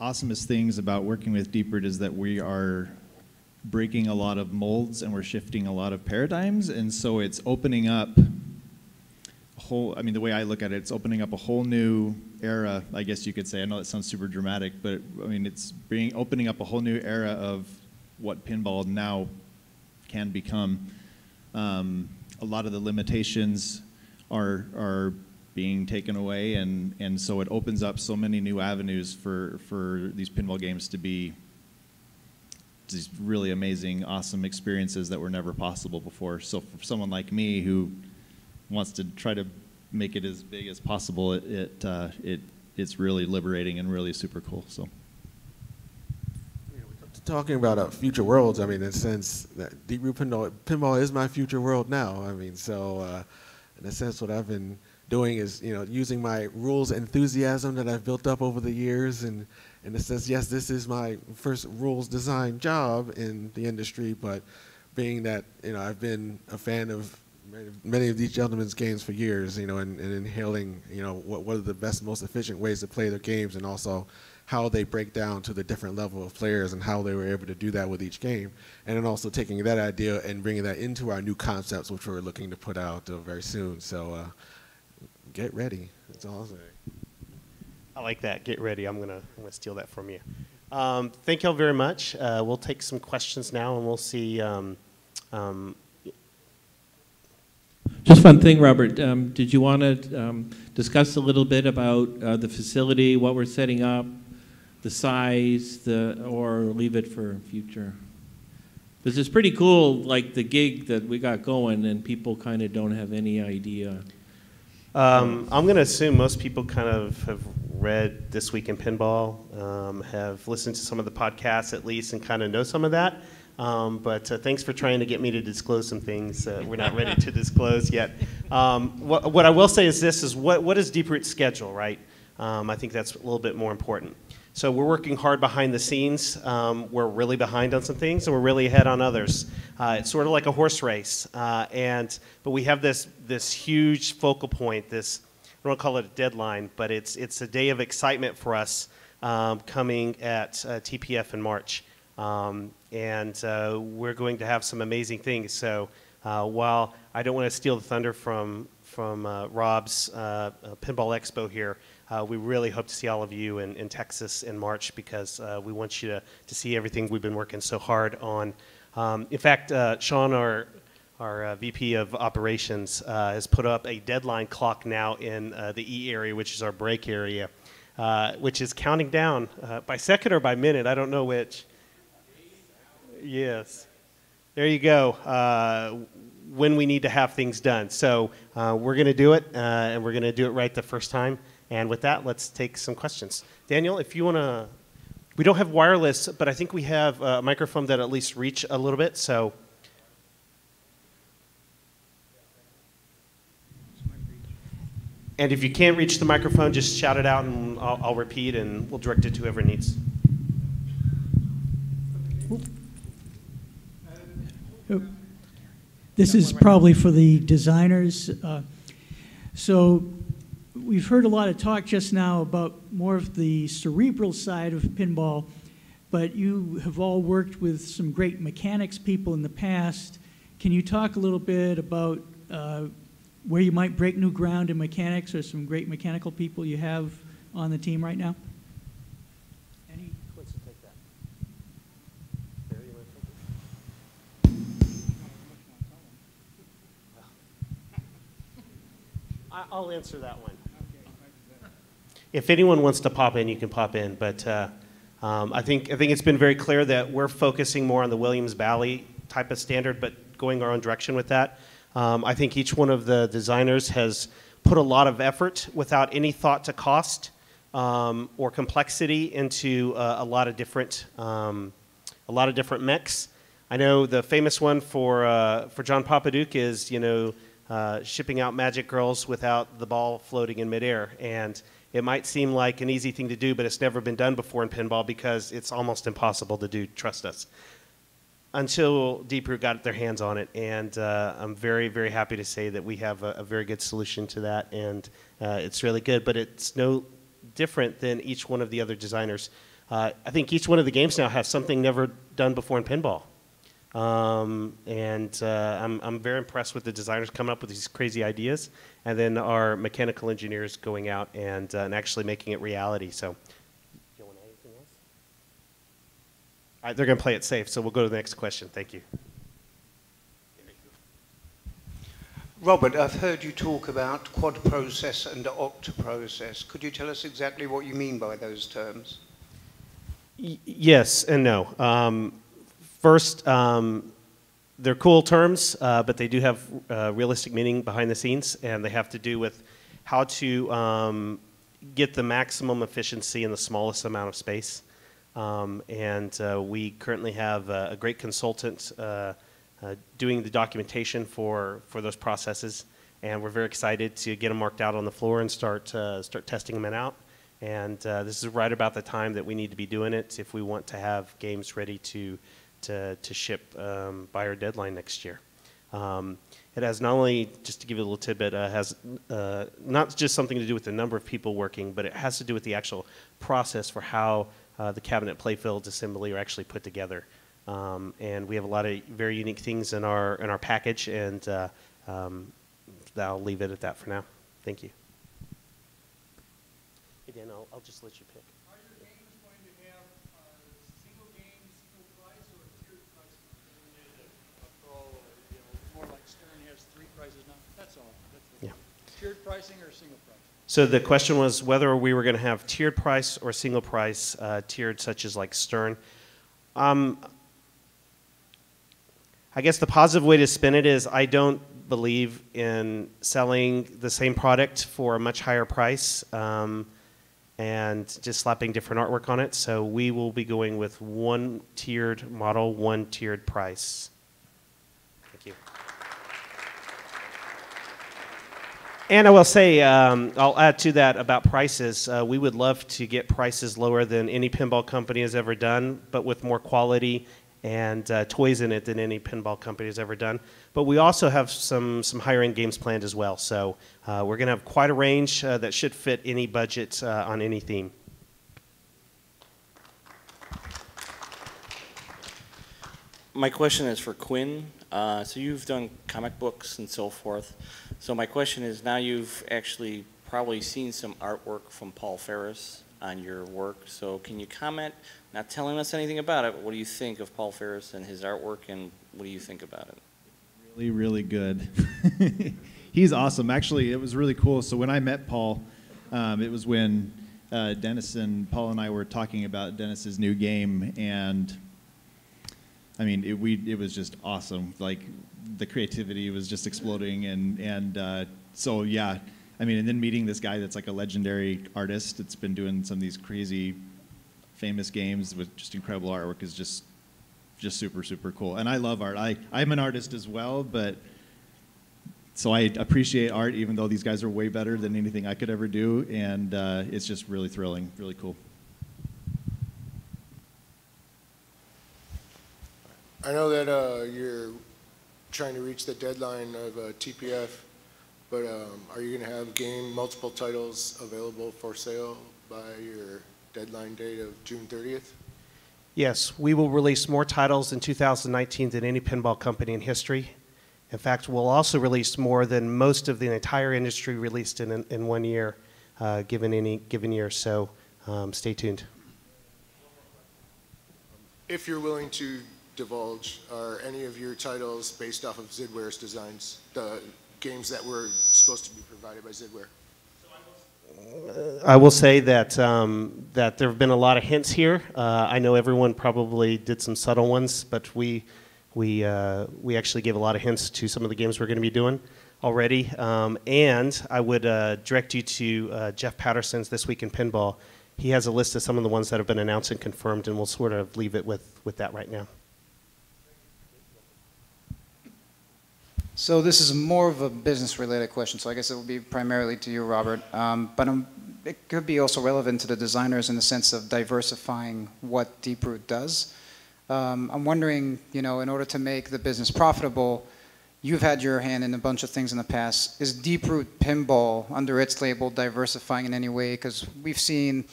awesomest things about working with Deeproot is that we are breaking a lot of molds and we're shifting a lot of paradigms, and so it's opening up a whole. I mean, the way I look at it, it's opening up a whole new era. I guess you could say. I know that sounds super dramatic, but I mean, it's bringing opening up a whole new era of what pinball now can become. Um, a lot of the limitations are are being taken away, and and so it opens up so many new avenues for for these pinball games to be these really amazing, awesome experiences that were never possible before. So for someone like me who wants to try to make it as big as possible, it it, uh, it it's really liberating and really super cool. So. Talking about uh, future worlds, I mean, in a sense, that Deeproot Pinball, pinball is my future world now. I mean, so uh, in a sense, what I've been doing is, you know, using my rules enthusiasm that I've built up over the years, and in it says, yes, this is my first rules design job in the industry, but being that, you know, I've been a fan of many, of these gentlemen's games for years, you know, and, and inhaling, you know, what, what are the best, most efficient ways to play their games, and also how they break down to the different level of players and how they were able to do that with each game. And then also taking that idea and bringing that into our new concepts, which we're looking to put out uh, very soon. So uh, get ready. That's all I'll say. I like that. Get ready. I'm gonna I'm gonna steal that from you. Um, thank y'all very much. Uh, we'll take some questions now, and we'll see. Um, um, Just one thing, Robert. Um, did you want to um, discuss a little bit about uh, the facility, what we're setting up, the size, the, or leave it for future? Because it's pretty cool, like the gig that we got going, and people kind of don't have any idea. Um, I'm going to assume most people kind of have read This Week in Pinball, um, have listened to some of the podcasts at least, and kind of know some of that. Um, but uh, thanks for trying to get me to disclose some things uh, we're not ready to [LAUGHS] disclose yet. Um, what, what I will say is this: is what what is Deeproot's schedule, right? Um, I think that's a little bit more important. So we're working hard behind the scenes. Um, we're really behind on some things, and we're really ahead on others. Uh, it's sort of like a horse race, uh, and but we have this this huge focal point. This I don't call it a deadline, but it's it's a day of excitement for us um, coming at uh, TPF in March, um, and uh, we're going to have some amazing things. So uh, while I don't want to steal the thunder from from uh, Rob's uh, uh, Pinball Expo here. We really hope to see all of you in, in Texas in March because we want you to, to see everything we've been working so hard on. Um, in fact, Sean, our, our uh, VP of Operations, uh, has put up a deadline clock now in uh, the E area, which is our break area, uh, which is counting down uh, by second or by minute. I don't know which. Yes. There you go. Uh, when we need to have things done. So we're going to do it, and we're going to do it right the first time. And with that, let's take some questions. Daniel, if you want to, we don't have wireless, but I think we have a microphone that at least reach a little bit. So. And if you can't reach the microphone, just shout it out, and I'll, I'll repeat, and we'll direct it to whoever needs. This is probably for the designers. Uh, So we've heard a lot of talk just now about more of the cerebral side of pinball, but you have all worked with some great mechanics people in the past. Can you talk a little bit about uh, where you might break new ground in mechanics or some great mechanical people you have on the team right now? Any? I- I'll answer that one. If anyone wants to pop in, you can pop in, but uh, Um, I think I think it's been very clear that we're focusing more on the Williams Bally type of standard, but going our own direction with that. Um, I think each one of the designers has put a lot of effort without any thought to cost um, or complexity into uh, a lot of different um, a lot of different mechs. I know the famous one for uh, for John Popadiuk is you know uh, shipping out Magic Girls without the ball floating in midair, and it might seem like an easy thing to do, but it's never been done before in pinball because it's almost impossible to do. Trust us. Until Deeproot got their hands on it, and uh, I'm very, very happy to say that we have a, a very good solution to that, and uh, it's really good. But it's no different than each one of the other designers. Uh, I think each one of the games now has something never done before in pinball. Um, and uh, I'm, I'm very impressed with the designers coming up with these crazy ideas, and then our mechanical engineers going out and, uh, and actually making it reality. So, you want anything else? All right, they're going to play it safe, so we'll go to the next question. Thank you. Robert, I've heard you talk about quad process and octa process. Could you tell us exactly what you mean by those terms? Y- yes and no. Um, first, um, they're cool terms, uh, but they do have uh, realistic meaning behind the scenes, and they have to do with how to um, get the maximum efficiency in the smallest amount of space. Um, and uh, we currently have a, great consultant uh, uh, doing the documentation for, for those processes, and we're very excited to get them marked out on the floor and start, start testing them out. And this is right about the time that we need to be doing it if we want to have games ready to, to, to ship um, by our deadline next year. Um, it has not only, just to give you a little tidbit, uh, has uh, not just something to do with the number of people working, but it has to do with the actual process for how the cabinet playfields assembly are actually put together. Um, and we have a lot of very unique things in our in our package, and uh, um, I'll leave it at that for now. Thank you. Dan, I'll, I'll just let you pick. Are your games going to have uh, single game, single prize, or tiered pricing? Pro, you know, more like Stern has three prizes now. That's all. That's Yeah. Tiered pricing or single? So the question was whether we were going to have tiered price or single price, uh, tiered such as like Stern. Um, I guess the positive way to spin it is I don't believe in selling the same product for a much higher price um, and just slapping different artwork on it. So we will be going with one tiered model, one tiered price. Thank you. And I will say, um, I'll add to that about prices. Uh, we would love to get prices lower than any pinball company has ever done, but with more quality and uh, toys in it than any pinball company has ever done. But we also have some, some higher end games planned as well. So uh, we're going to have quite a range uh, that should fit any budget uh, on any theme. My question is for Quinn. Uh, so you've done comic books and so forth. So my question is, now you've actually probably seen some artwork from Paul Faris on your work. So can you comment, not telling us anything about it, what do you think of Paul Faris and his artwork, and what do you think about it? really, really good. [LAUGHS] He's awesome. Actually, it was really cool. So when I met Paul, um, it was when uh, Dennis and Paul and I were talking about Dennis's new game, and I mean, it, we it was just awesome. Like the creativity was just exploding, and and uh, so yeah. I mean, and then meeting this guy that's like a legendary artist that's been doing some of these crazy, famous games with just incredible artwork is just just super super cool and i love art i i'm an artist as well but so i appreciate art even though these guys are way better than anything i could ever do and uh, it's just really thrilling really cool I know that uh, you're trying to reach the deadline of uh, TPF, but um, are you going to have game multiple titles available for sale by your deadline date of June 30th? Yes, we will release more titles in 2019 than any pinball company in history. In fact, we'll also release more than most of the entire industry released in, in one year, uh, given any given year. So um, stay tuned. If you're willing to divulge, are any of your titles based off of Zidware's designs, the games that were supposed to be provided by Zidware? I will say that um, that there have been a lot of hints here. Uh, I know everyone probably did some subtle ones, but we we uh, we actually gave a lot of hints to some of the games we're going to be doing already. Um, and I would uh, direct you to uh, Jeff Patterson's This Week in Pinball. He has a list of some of the ones that have been announced and confirmed, and we'll sort of leave it with with that right now. So this is more of a business-related question, so I guess it will be primarily to you, Robert. Um, but um, it could be also relevant to the designers in the sense of diversifying what Deeproot does. Um, I'm wondering, you know, in order to make the business profitable, you've had your hand in a bunch of things in the past. Is Deeproot Pinball, under its label, diversifying in any way? Because we've seen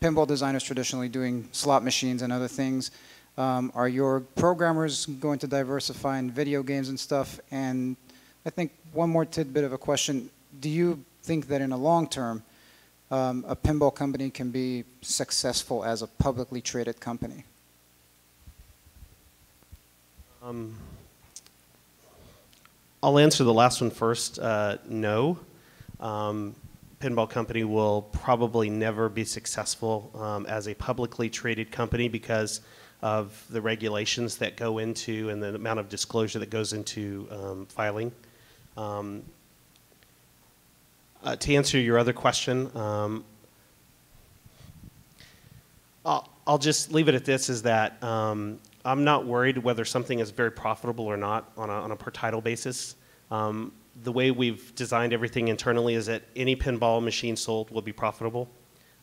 pinball designers traditionally doing slot machines and other things. Um, are your programmers going to diversify in video games and stuff? And I think one more tidbit of a question. Do you think that in the long term, um, a pinball company can be successful as a publicly traded company? Um, I'll answer the last one first. Uh, no. Um, pinball company will probably never be successful um, as a publicly traded company because of the regulations that go into and the amount of disclosure that goes into um, filing. Um, uh, to answer your other question, um, I'll, I'll just leave it at this is that um, I'm not worried whether something is very profitable or not on a, on a per title basis. Um, the way we've designed everything internally is that any pinball machine sold will be profitable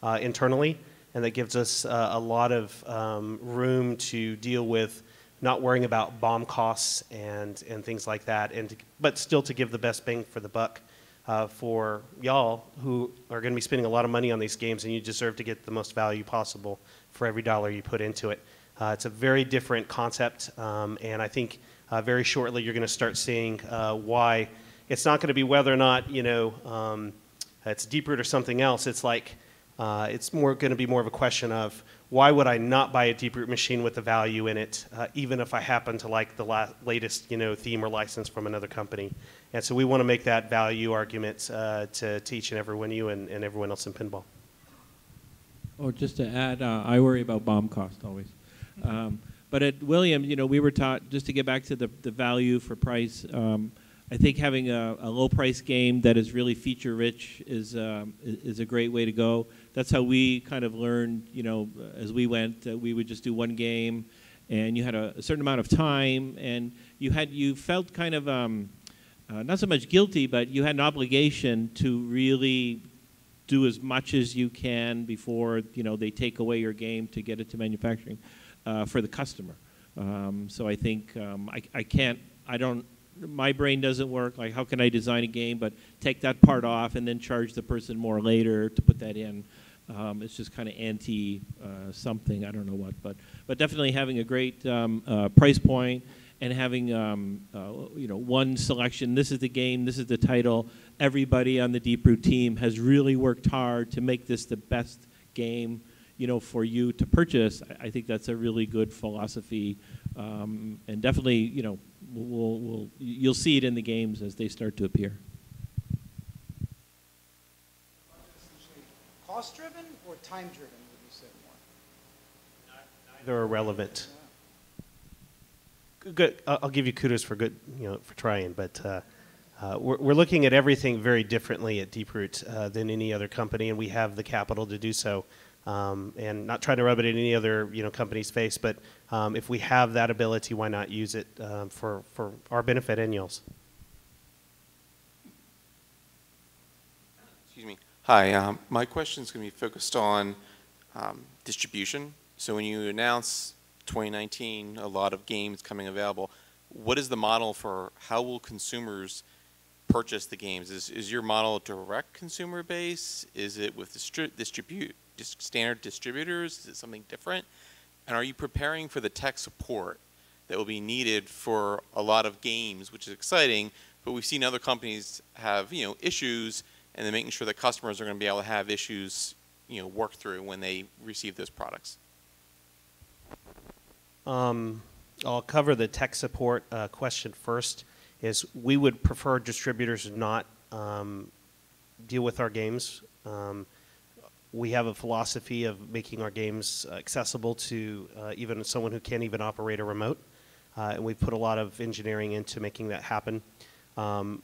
uh, internally and that gives us uh, a lot of um, room to deal with not worrying about BOM costs and, and things like that, and to, but still to give the best bang for the buck uh, for y'all who are going to be spending a lot of money on these games, and you deserve to get the most value possible for every dollar you put into it. Uh, it's a very different concept, um, and I think uh, very shortly you're going to start seeing uh, why it's not going to be whether or not you know um, it's Deeproot or something else. It's like uh, it's more going to be more of a question of why would I not buy a Deeproot machine with the value in it, uh, even if I happen to like the la- latest you know theme or license from another company. And so we want to make that value argument uh, to, to each and you and, and everyone else in pinball. Or oh, just to add, uh, I worry about BOM cost always. Um, but at Williams, you know, we were taught just to get back to the, the value for price. Um, I think having a, a, low price game that is really feature rich is, um, is a great way to go. That's how we kind of learned, you know, as we went, we would just do one game and you had a, a, certain amount of time and you had, you felt kind of, um, uh, not so much guilty, but you had an obligation to really do as much as you can before, you know, they take away your game to get it to manufacturing uh, for the customer. Um, so I think um, I, I can't, I don't my brain doesn't work. Like, how can I design a game but take that part off and then charge the person more later to put that in? Um, it's just kind of anti uh, something. I don't know what, but but definitely having a great um, uh, price point and having um, uh, you know one selection. This is the game. This is the title. Everybody on the Deeproot team has really worked hard to make this the best game you know for you to purchase. I, I think that's a really good philosophy, um, and definitely you know we'll, we'll, you'll see it in the games as they start to appear. Cost driven or time driven, would you say more? Neither are relevant. Good. I'll give you kudos for good, you know, for trying. But uh, uh, we're, we're, looking at everything very differently at Deeproot uh, than any other company, and we have the capital to do so um, and not trying to rub it in any other you know company's face, but um, if we have that ability, why not use it um, for for our benefit and yours? Excuse me. Hi. Um, my question is going to be focused on um, distribution. So when you announce 2019, a lot of games coming available, what is the model for how will consumers purchase the games? Is, is your model direct consumer base? Is it with distri distribute standard distributors? Is it something different? And are you preparing for the tech support that will be needed for a lot of games, which is exciting, but we've seen other companies have, you know, issues and then making sure that customers are going to be able to have issues, you know, work through when they receive those products. Um, I'll cover the tech support uh, question first. Is we would prefer distributors not um, deal with our games. Um, we have a philosophy of making our games accessible to uh, even someone who can't even operate a remote, uh, and we've put a lot of engineering into making that happen. Um,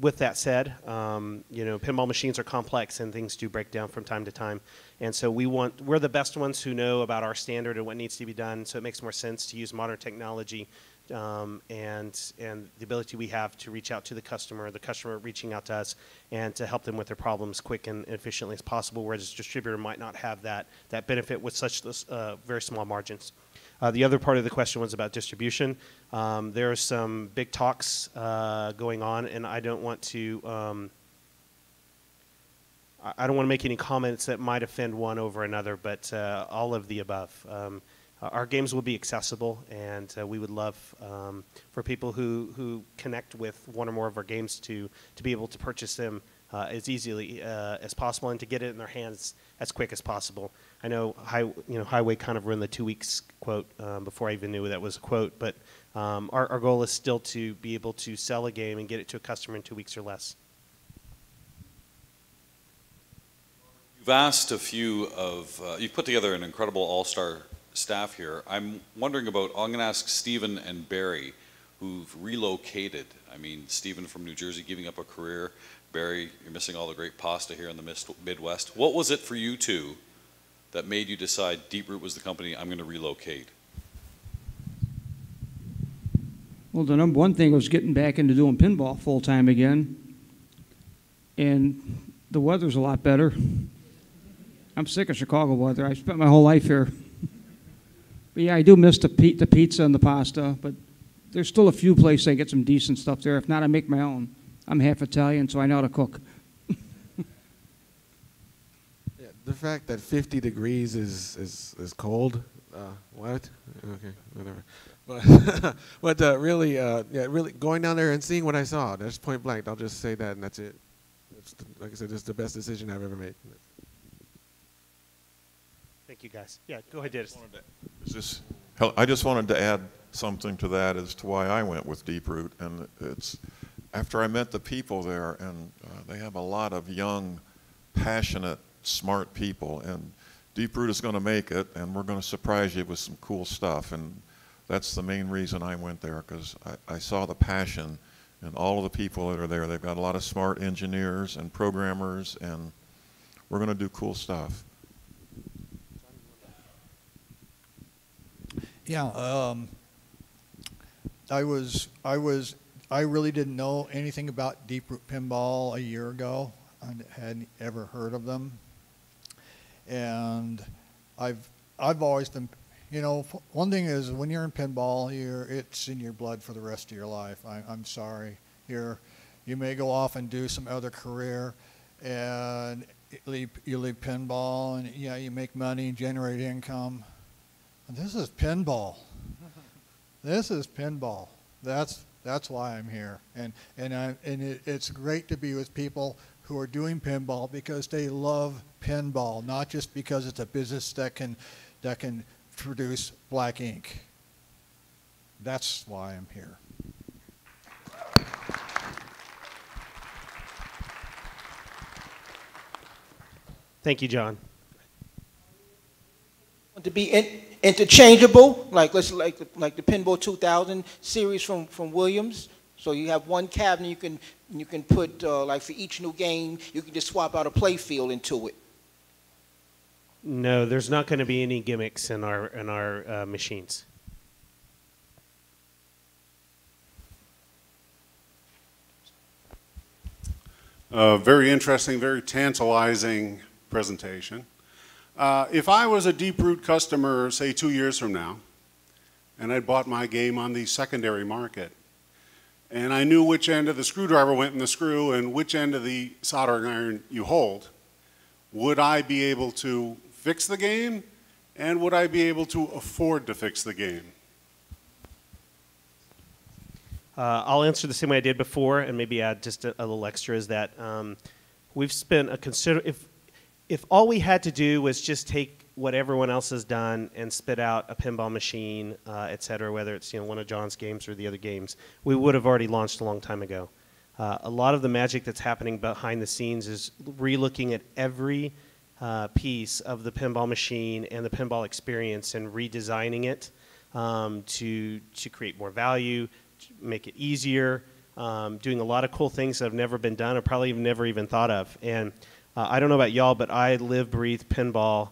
with that said, um, you know, pinball machines are complex and things do break down from time to time. And so we want, we're the best ones who know about our standard and what needs to be done. So it makes more sense to use modern technology um, and, and the ability we have to reach out to the customer, the customer reaching out to us, and to help them with their problems quick and efficiently as possible, whereas a distributor might not have that, that benefit with such uh, very small margins. Uh, the other part of the question was about distribution. Um, there are some big talks uh, going on, and I don't want to. Um, I don't want to make any comments that might offend one over another, but uh, all of the above. Um, our games will be accessible, and uh, we would love um, for people who, who connect with one or more of our games to, to be able to purchase them uh, as easily uh, as possible and to get it in their hands as quick as possible. I know, high, you know Heighway kind of ruined the two weeks quote um, before I even knew that was a quote, but um, our, our goal is still to be able to sell a game and get it to a customer in two weeks or less. You've asked a few of, uh, you've put together an incredible all-star staff here. I'm wondering about, I'm going to ask Stephen and Barry, who've relocated. I mean, Stephen from New Jersey giving up a career. Barry, you're missing all the great pasta here in the Midwest. What was it for you two that made you decide Deeproot was the company I'm going to relocate? Well, the number one thing was getting back into doing pinball full time again. And the weather's a lot better. I'm sick of Chicago weather. I spent my whole life here. but yeah, I do miss the, the pizza and the pasta, but there's still a few places I get some decent stuff there. If not, I make my own. I'm half Italian, so I know how to cook. yeah, the fact that 50 degrees is, is, is cold, uh, what? Okay, whatever. But, [LAUGHS] but uh, really, uh, yeah, really going down there and seeing what I saw, that's point blank. I'll just say that, and that's it. It's the, like I said, it's the best decision I've ever made. Thank you, guys. Yeah, go ahead, Dennis. Is this, I just wanted to add something to that as to why I went with Deeproot, and it's after I met the people there, and uh, they have a lot of young, passionate, smart people, and Deeproot is going to make it, and we're going to surprise you with some cool stuff, and that's the main reason I went there, because I, I saw the passion in all of the people that are there. They've got a lot of smart engineers and programmers, and we're going to do cool stuff. Yeah, um, I was I was I really didn't know anything about Deeproot Pinball a year ago. I hadn't ever heard of them. And I've, I've always been, you know, one thing is when you're in pinball, you're, it's in your blood for the rest of your life. I, I'm sorry. You're, you may go off and do some other career and leave, you leave pinball and yeah, you make money and generate income. And this is pinball. this is pinball. That's that's why I'm here. And, and, I, and it, it's great to be with people who are doing pinball because they love pinball, not just because it's a business that can, that can produce black ink. That's why I'm here. Thank you, John. To be in, interchangeable, like let's like like the Pinball 2000 series from from Williams. So you have one cabinet you can you can put uh, like for each new game you can just swap out a play field into it. No, there's not going to be any gimmicks in our in our uh, machines. Uh, very interesting, very tantalizing presentation. Uh, if I was a Deeproot customer, say two years from now, and I'd bought my game on the secondary market, and I knew which end of the screwdriver went in the screw and which end of the soldering iron you hold, would I be able to fix the game? And would I be able to afford to fix the game? Uh, I'll answer the same way I did before, and maybe add just a, a little extra. Is that um, we've spent a consider if if all we had to do was just take what everyone else has done and spit out a pinball machine, uh, et cetera, whether it's you know one of John's games or the other games, we would have already launched a long time ago. uh, a lot of the magic that's happening behind the scenes is relooking at every uh, piece of the pinball machine and the pinball experience and redesigning it um, to to create more value, make it easier, um, doing a lot of cool things that have never been done or probably never even thought of. And uh, I don't know about y'all, but I live, breathe pinball.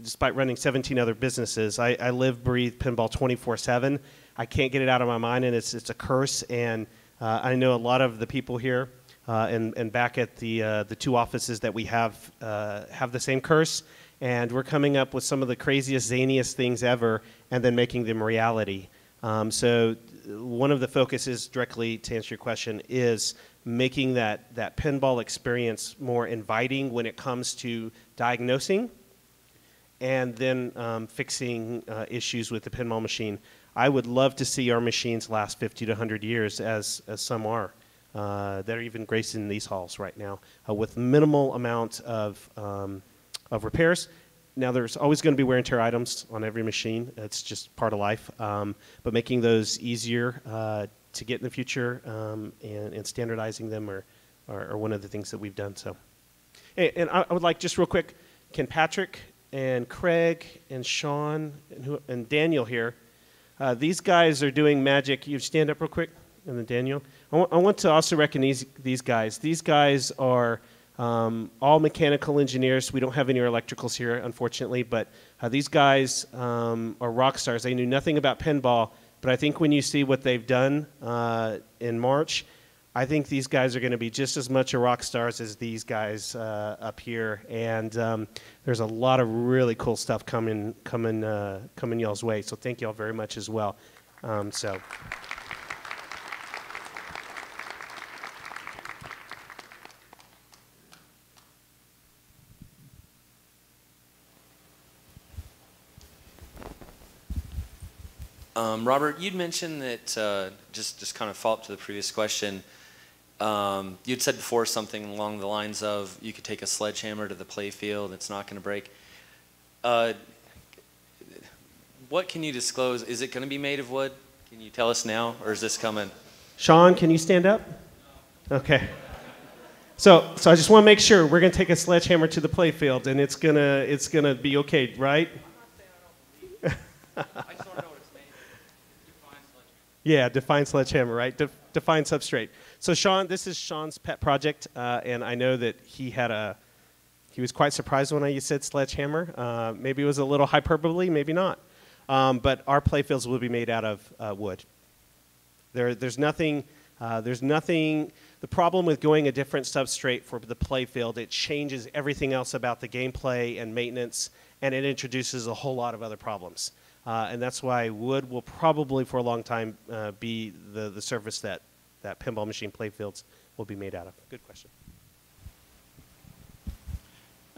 Despite running 17 other businesses, I, I live, breathe pinball 24/7. I can't get it out of my mind, and it's it's a curse. And uh, I know a lot of the people here uh, and and back at the uh, the two offices that we have uh, have the same curse. And we're coming up with some of the craziest, zaniest things ever, and then making them reality. Um, so one of the focuses, directly to answer your question, is making that, that pinball experience more inviting when it comes to diagnosing and then um, fixing uh, issues with the pinball machine. I would love to see our machines last 50 to 100 years, as, as some are. Uh, that are even gracing these halls right now uh, with minimal amount of, um, of repairs. Now, there's always going to be wear and tear items on every machine. It's just part of life. Um, but making those easier uh, to get in the future um, and, and, standardizing them are, are, are, one of the things that we've done. So, and, and I, I, would like just real quick, can Patrick and Craig and Sean and, who, and Daniel here, uh, these guys are doing magic. You stand up real quick, and then Daniel. I, w- I want to also recognize these guys. These guys are um, all mechanical engineers. We don't have any electricals here, unfortunately, but uh, these guys um, are rock stars. They knew nothing about pinball, but I think when you see what they've done uh, in March, I think these guys are going to be just as much a rock stars as these guys uh, up here. And um, there's a lot of really cool stuff coming coming uh, coming y'all's way. So thank y'all very much as well. Um, so. Um, Robert, you'd mentioned that, uh, just, just kind of follow up to the previous question, um, you'd said before something along the lines of you could take a sledgehammer to the playfield, it's not going to break. Uh, what can you disclose? Is it going to be made of wood? Can you tell us now, or is this coming? Sean, can you stand up? Okay. So, so I just want to make sure we're going to take a sledgehammer to the playfield, and it's gonna, it's gonna be okay, right? Yeah, define sledgehammer, right? De- define substrate. So Sean, this is Sean's pet project, uh, and I know that he had a he was quite surprised when I said sledgehammer. Uh, maybe it was a little hyperbole, maybe not. Um, but our playfields will be made out of uh, wood. There, there's nothing. Uh, there's nothing. The problem with going a different substrate for the playfield, it changes everything else about the gameplay and maintenance, and it introduces a whole lot of other problems. Uh, and that's why wood will probably for a long time uh, be the, the surface that, that pinball machine playfields will be made out of. Good question.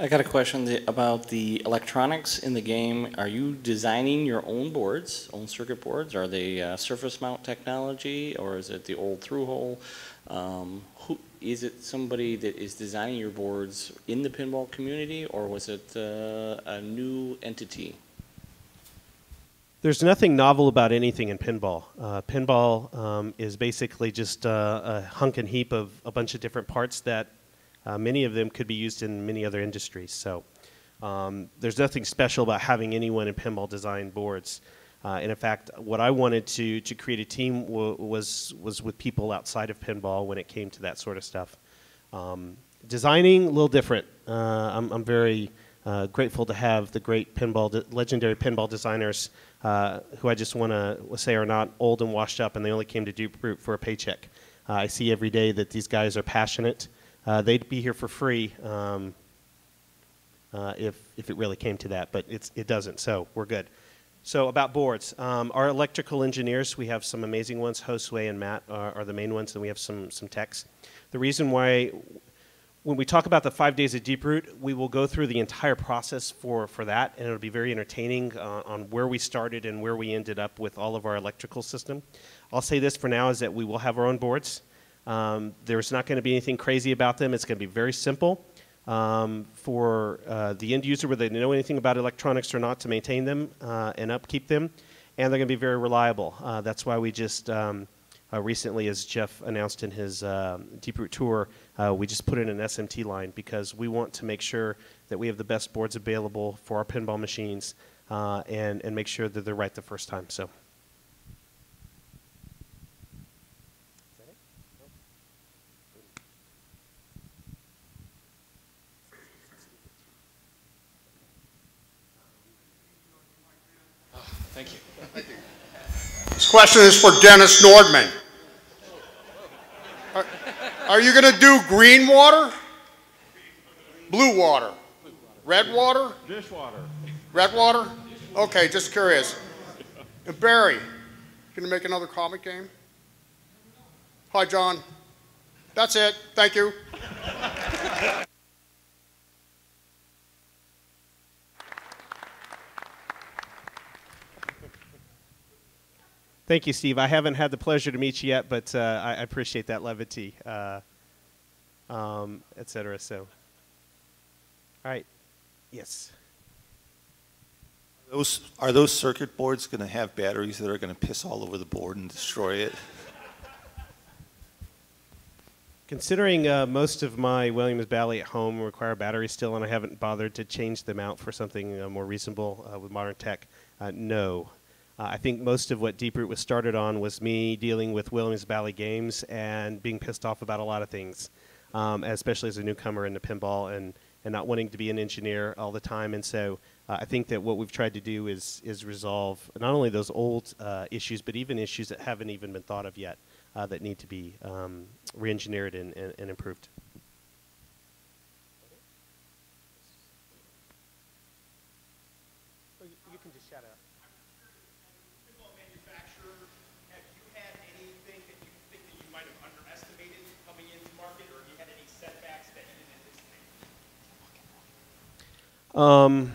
I got a question about the electronics in the game. Are you designing your own boards, own circuit boards? Are they uh, surface mount technology, or is it the old through hole? Um, who, is it somebody that is designing your boards in the pinball community, or was it uh, a new entity? There's nothing novel about anything in pinball. Uh, pinball um, is basically just uh, a hunk and heap of a bunch of different parts that uh, many of them could be used in many other industries. So um, there's nothing special about having anyone in pinball design boards. Uh, and in fact, what I wanted to, to create a team was, was with people outside of pinball when it came to that sort of stuff. Um, designing, a little different. Uh, I'm, I'm very uh, grateful to have the great pinball, legendary pinball designers uh, who I just want to say are not old and washed up and they only came to Deeproot for a paycheck. Uh, I see every day that these guys are passionate. Uh, they'd be here for free um, uh, if, if it really came to that, but it's, it doesn't, so we're good. So about boards, um, our electrical engineers, we have some amazing ones. Josue and Matt are, are, the main ones, and we have some, some techs. The reason why when we talk about the five days of Deeproot, we will go through the entire process for, for that, and it'll be very entertaining uh, on where we started and where we ended up with all of our electrical system. I'll say this for now is that we will have our own boards. Um, there's not going to be anything crazy about them. It's going to be very simple um, for uh, the end user, whether they know anything about electronics or not, to maintain them uh, and upkeep them, and they're going to be very reliable. Uh, that's why we just um, uh, recently, as Jeff announced in his um Deeproot tour, uh, we just put in an SMT line because we want to make sure that we have the best boards available for our pinball machines uh, and, and make sure that they're right the first time. So. Thank you. This question is for Dennis Nordman. Are, you going to do green water? Blue water? Red water? Dishwater. Red water? Okay, just curious. And Barry, going to make another comic game? Hi, John. That's it. Thank you. Thank you, Steve. I haven't had the pleasure to meet you yet, but uh, I, appreciate that levity, uh, um, et cetera. So, all right. Yes. Those, are those circuit boards going to have batteries that are going to piss all over the board and destroy it? Considering uh, most of my Williams Bally at home require batteries still, and I haven't bothered to change them out for something uh, more reasonable uh, with modern tech, uh, no. Uh, I think most of what Deeproot was started on was me dealing with Williams Bally games and being pissed off about a lot of things, um, especially as a newcomer into pinball and, and not wanting to be an engineer all the time. And so uh, I think that what we've tried to do is, is resolve not only those old uh, issues, but even issues that haven't even been thought of yet uh, that need to be um, re-engineered and, and, and improved. Um,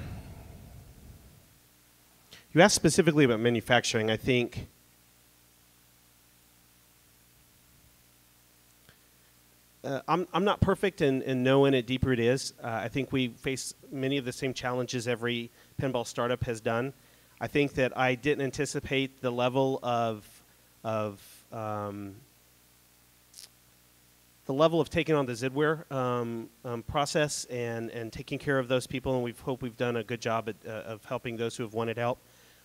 you asked specifically about manufacturing. I think uh, I'm, I'm not perfect in, in knowing it deeper it is. Uh, I think we face many of the same challenges every pinball startup has done. I think that I didn't anticipate the level of, of um, the level of taking on the Zidware um, um, process and, and taking care of those people, and we hope we've done a good job at, uh, of helping those who have wanted help.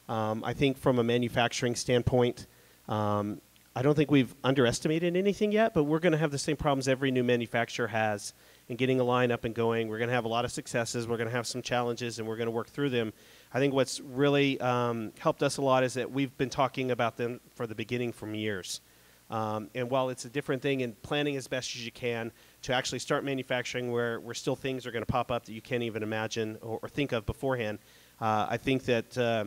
Um, I think from a manufacturing standpoint, um, I don't think we've underestimated anything yet, but we're going to have the same problems every new manufacturer has in getting a line up and going. We're going to have a lot of successes. We're going to have some challenges, and we're going to work through them. I think what's really um, helped us a lot is that we've been talking about them for the beginning from years. Um, and while it's a different thing in planning as best as you can to actually start manufacturing where, where still things are going to pop up that you can't even imagine or, or think of beforehand, uh, I think that uh,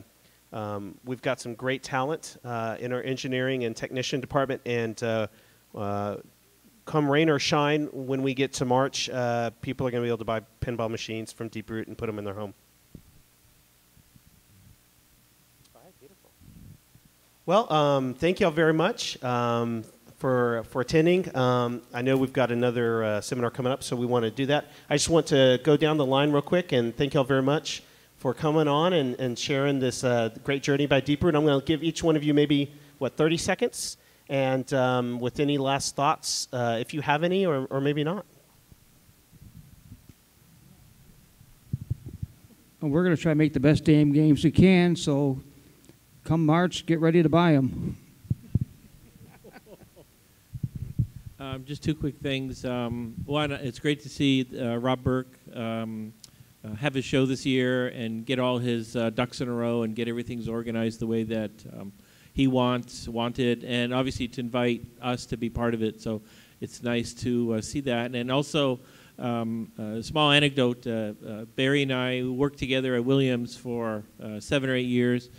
um, we've got some great talent uh, in our engineering and technician department. And uh, uh, come rain or shine, when we get to March, uh, people are going to be able to buy pinball machines from Deeproot and put them in their home. Well, um, thank you all very much um, for, for attending. Um, I know we've got another uh, seminar coming up, so we want to do that. I just want to go down the line real quick and thank you all very much for coming on and, and sharing this uh, great journey by Deeproot. I'm going to give each one of you maybe, what, 30 seconds? And um, with any last thoughts, uh, if you have any, or, or maybe not. We're going to try to make the best damn games we can, so come March, get ready to buy them. Um, just two quick things. Um, one, it's great to see uh, Rob Berk um, uh, have his show this year and get all his uh, ducks in a row and get everything's organized the way that um, he wants wanted, and obviously to invite us to be part of it. So it's nice to uh, see that, and also. Um, a small anecdote: uh, uh, Barry and I worked together at Williams for seven or eight years.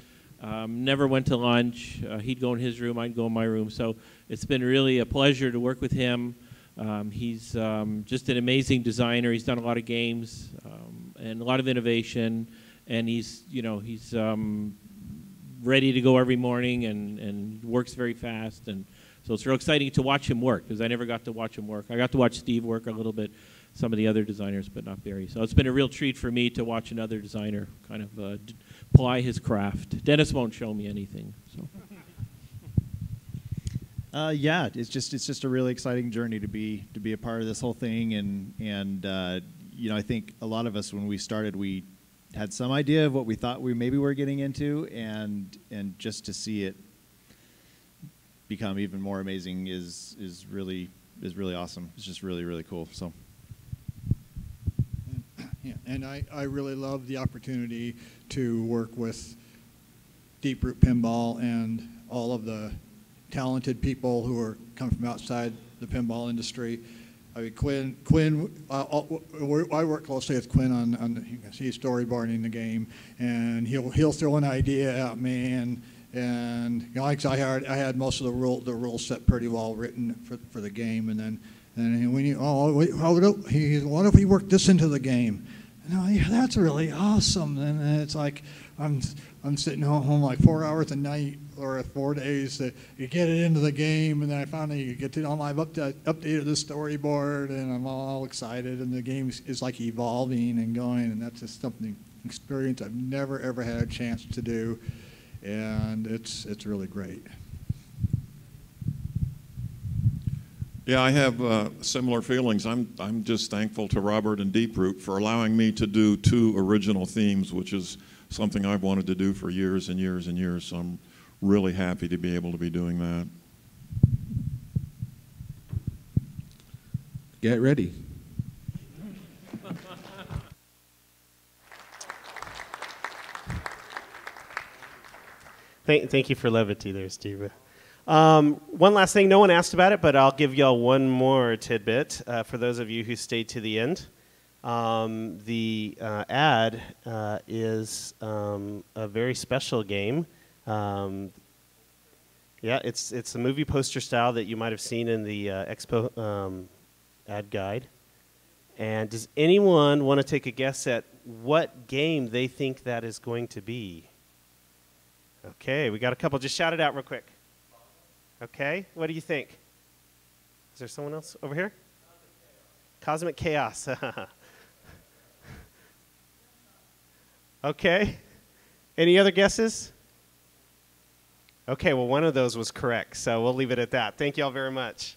Um, never went to lunch. Uh, he'd go in his room, I'd go in my room. So it's been really a pleasure to work with him. Um, he's um, just an amazing designer. He's done a lot of games um, and a lot of innovation, and he's you know he's um, ready to go every morning and and works very fast. And so it's real exciting to watch him work because I never got to watch him work. I got to watch Steve work a little bit, some of the other designers, but not Barry. So it's been a real treat for me to watch another designer kind of uh, ply his craft. Dennis won't show me anything. So. Uh, yeah, it's just it's just a really exciting journey to be to be a part of this whole thing, and and uh, you know I think a lot of us when we started we had some idea of what we thought we maybe were getting into, and and just to see it become even more amazing is is really is really awesome. It's just really really cool. So. Yeah, and I, I really love the opportunity to work with Deeproot Pinball and all of the talented people who are come from outside the pinball industry. I mean, Quinn, Quinn, uh, uh, I work closely with Quinn on, on you can storyboarding the game, and he'll he'll throw an idea at me, and and you know, I had I had most of the rule the rules set pretty well written for, for the game, and then and when you oh how he what if we work this into the game? No, yeah, that's really awesome. And it's like I'm I'm sitting home like four hours a night or four days to get it into the game, and then I finally get to all my update updated the storyboard, and I'm all excited, and the game is like evolving and going, and that's just something experience I've never ever had a chance to do, and it's it's really great. Yeah, I have uh, similar feelings. I'm, I'm just thankful to Robert and Deeproot for allowing me to do two original themes, which is something I've wanted to do for years and years and years. So I'm really happy to be able to be doing that. Get ready. Thank, thank you for levity there, Steve. Um, one last thing, no one asked about it, but I'll give y'all one more tidbit uh, for those of you who stayed to the end. Um, the uh, ad uh, is um, a very special game. Um, yeah, it's it's a movie poster style that you might have seen in the uh, expo um, ad guide. And does anyone want to take a guess at what game they think that is going to be? Okay, we got a couple. Just shout it out real quick. Okay, what do you think? Is there someone else over here? Cosmic Chaos. [LAUGHS] okay. Any other guesses? Okay, well, one of those was correct, so we'll leave it at that. Thank you all very much.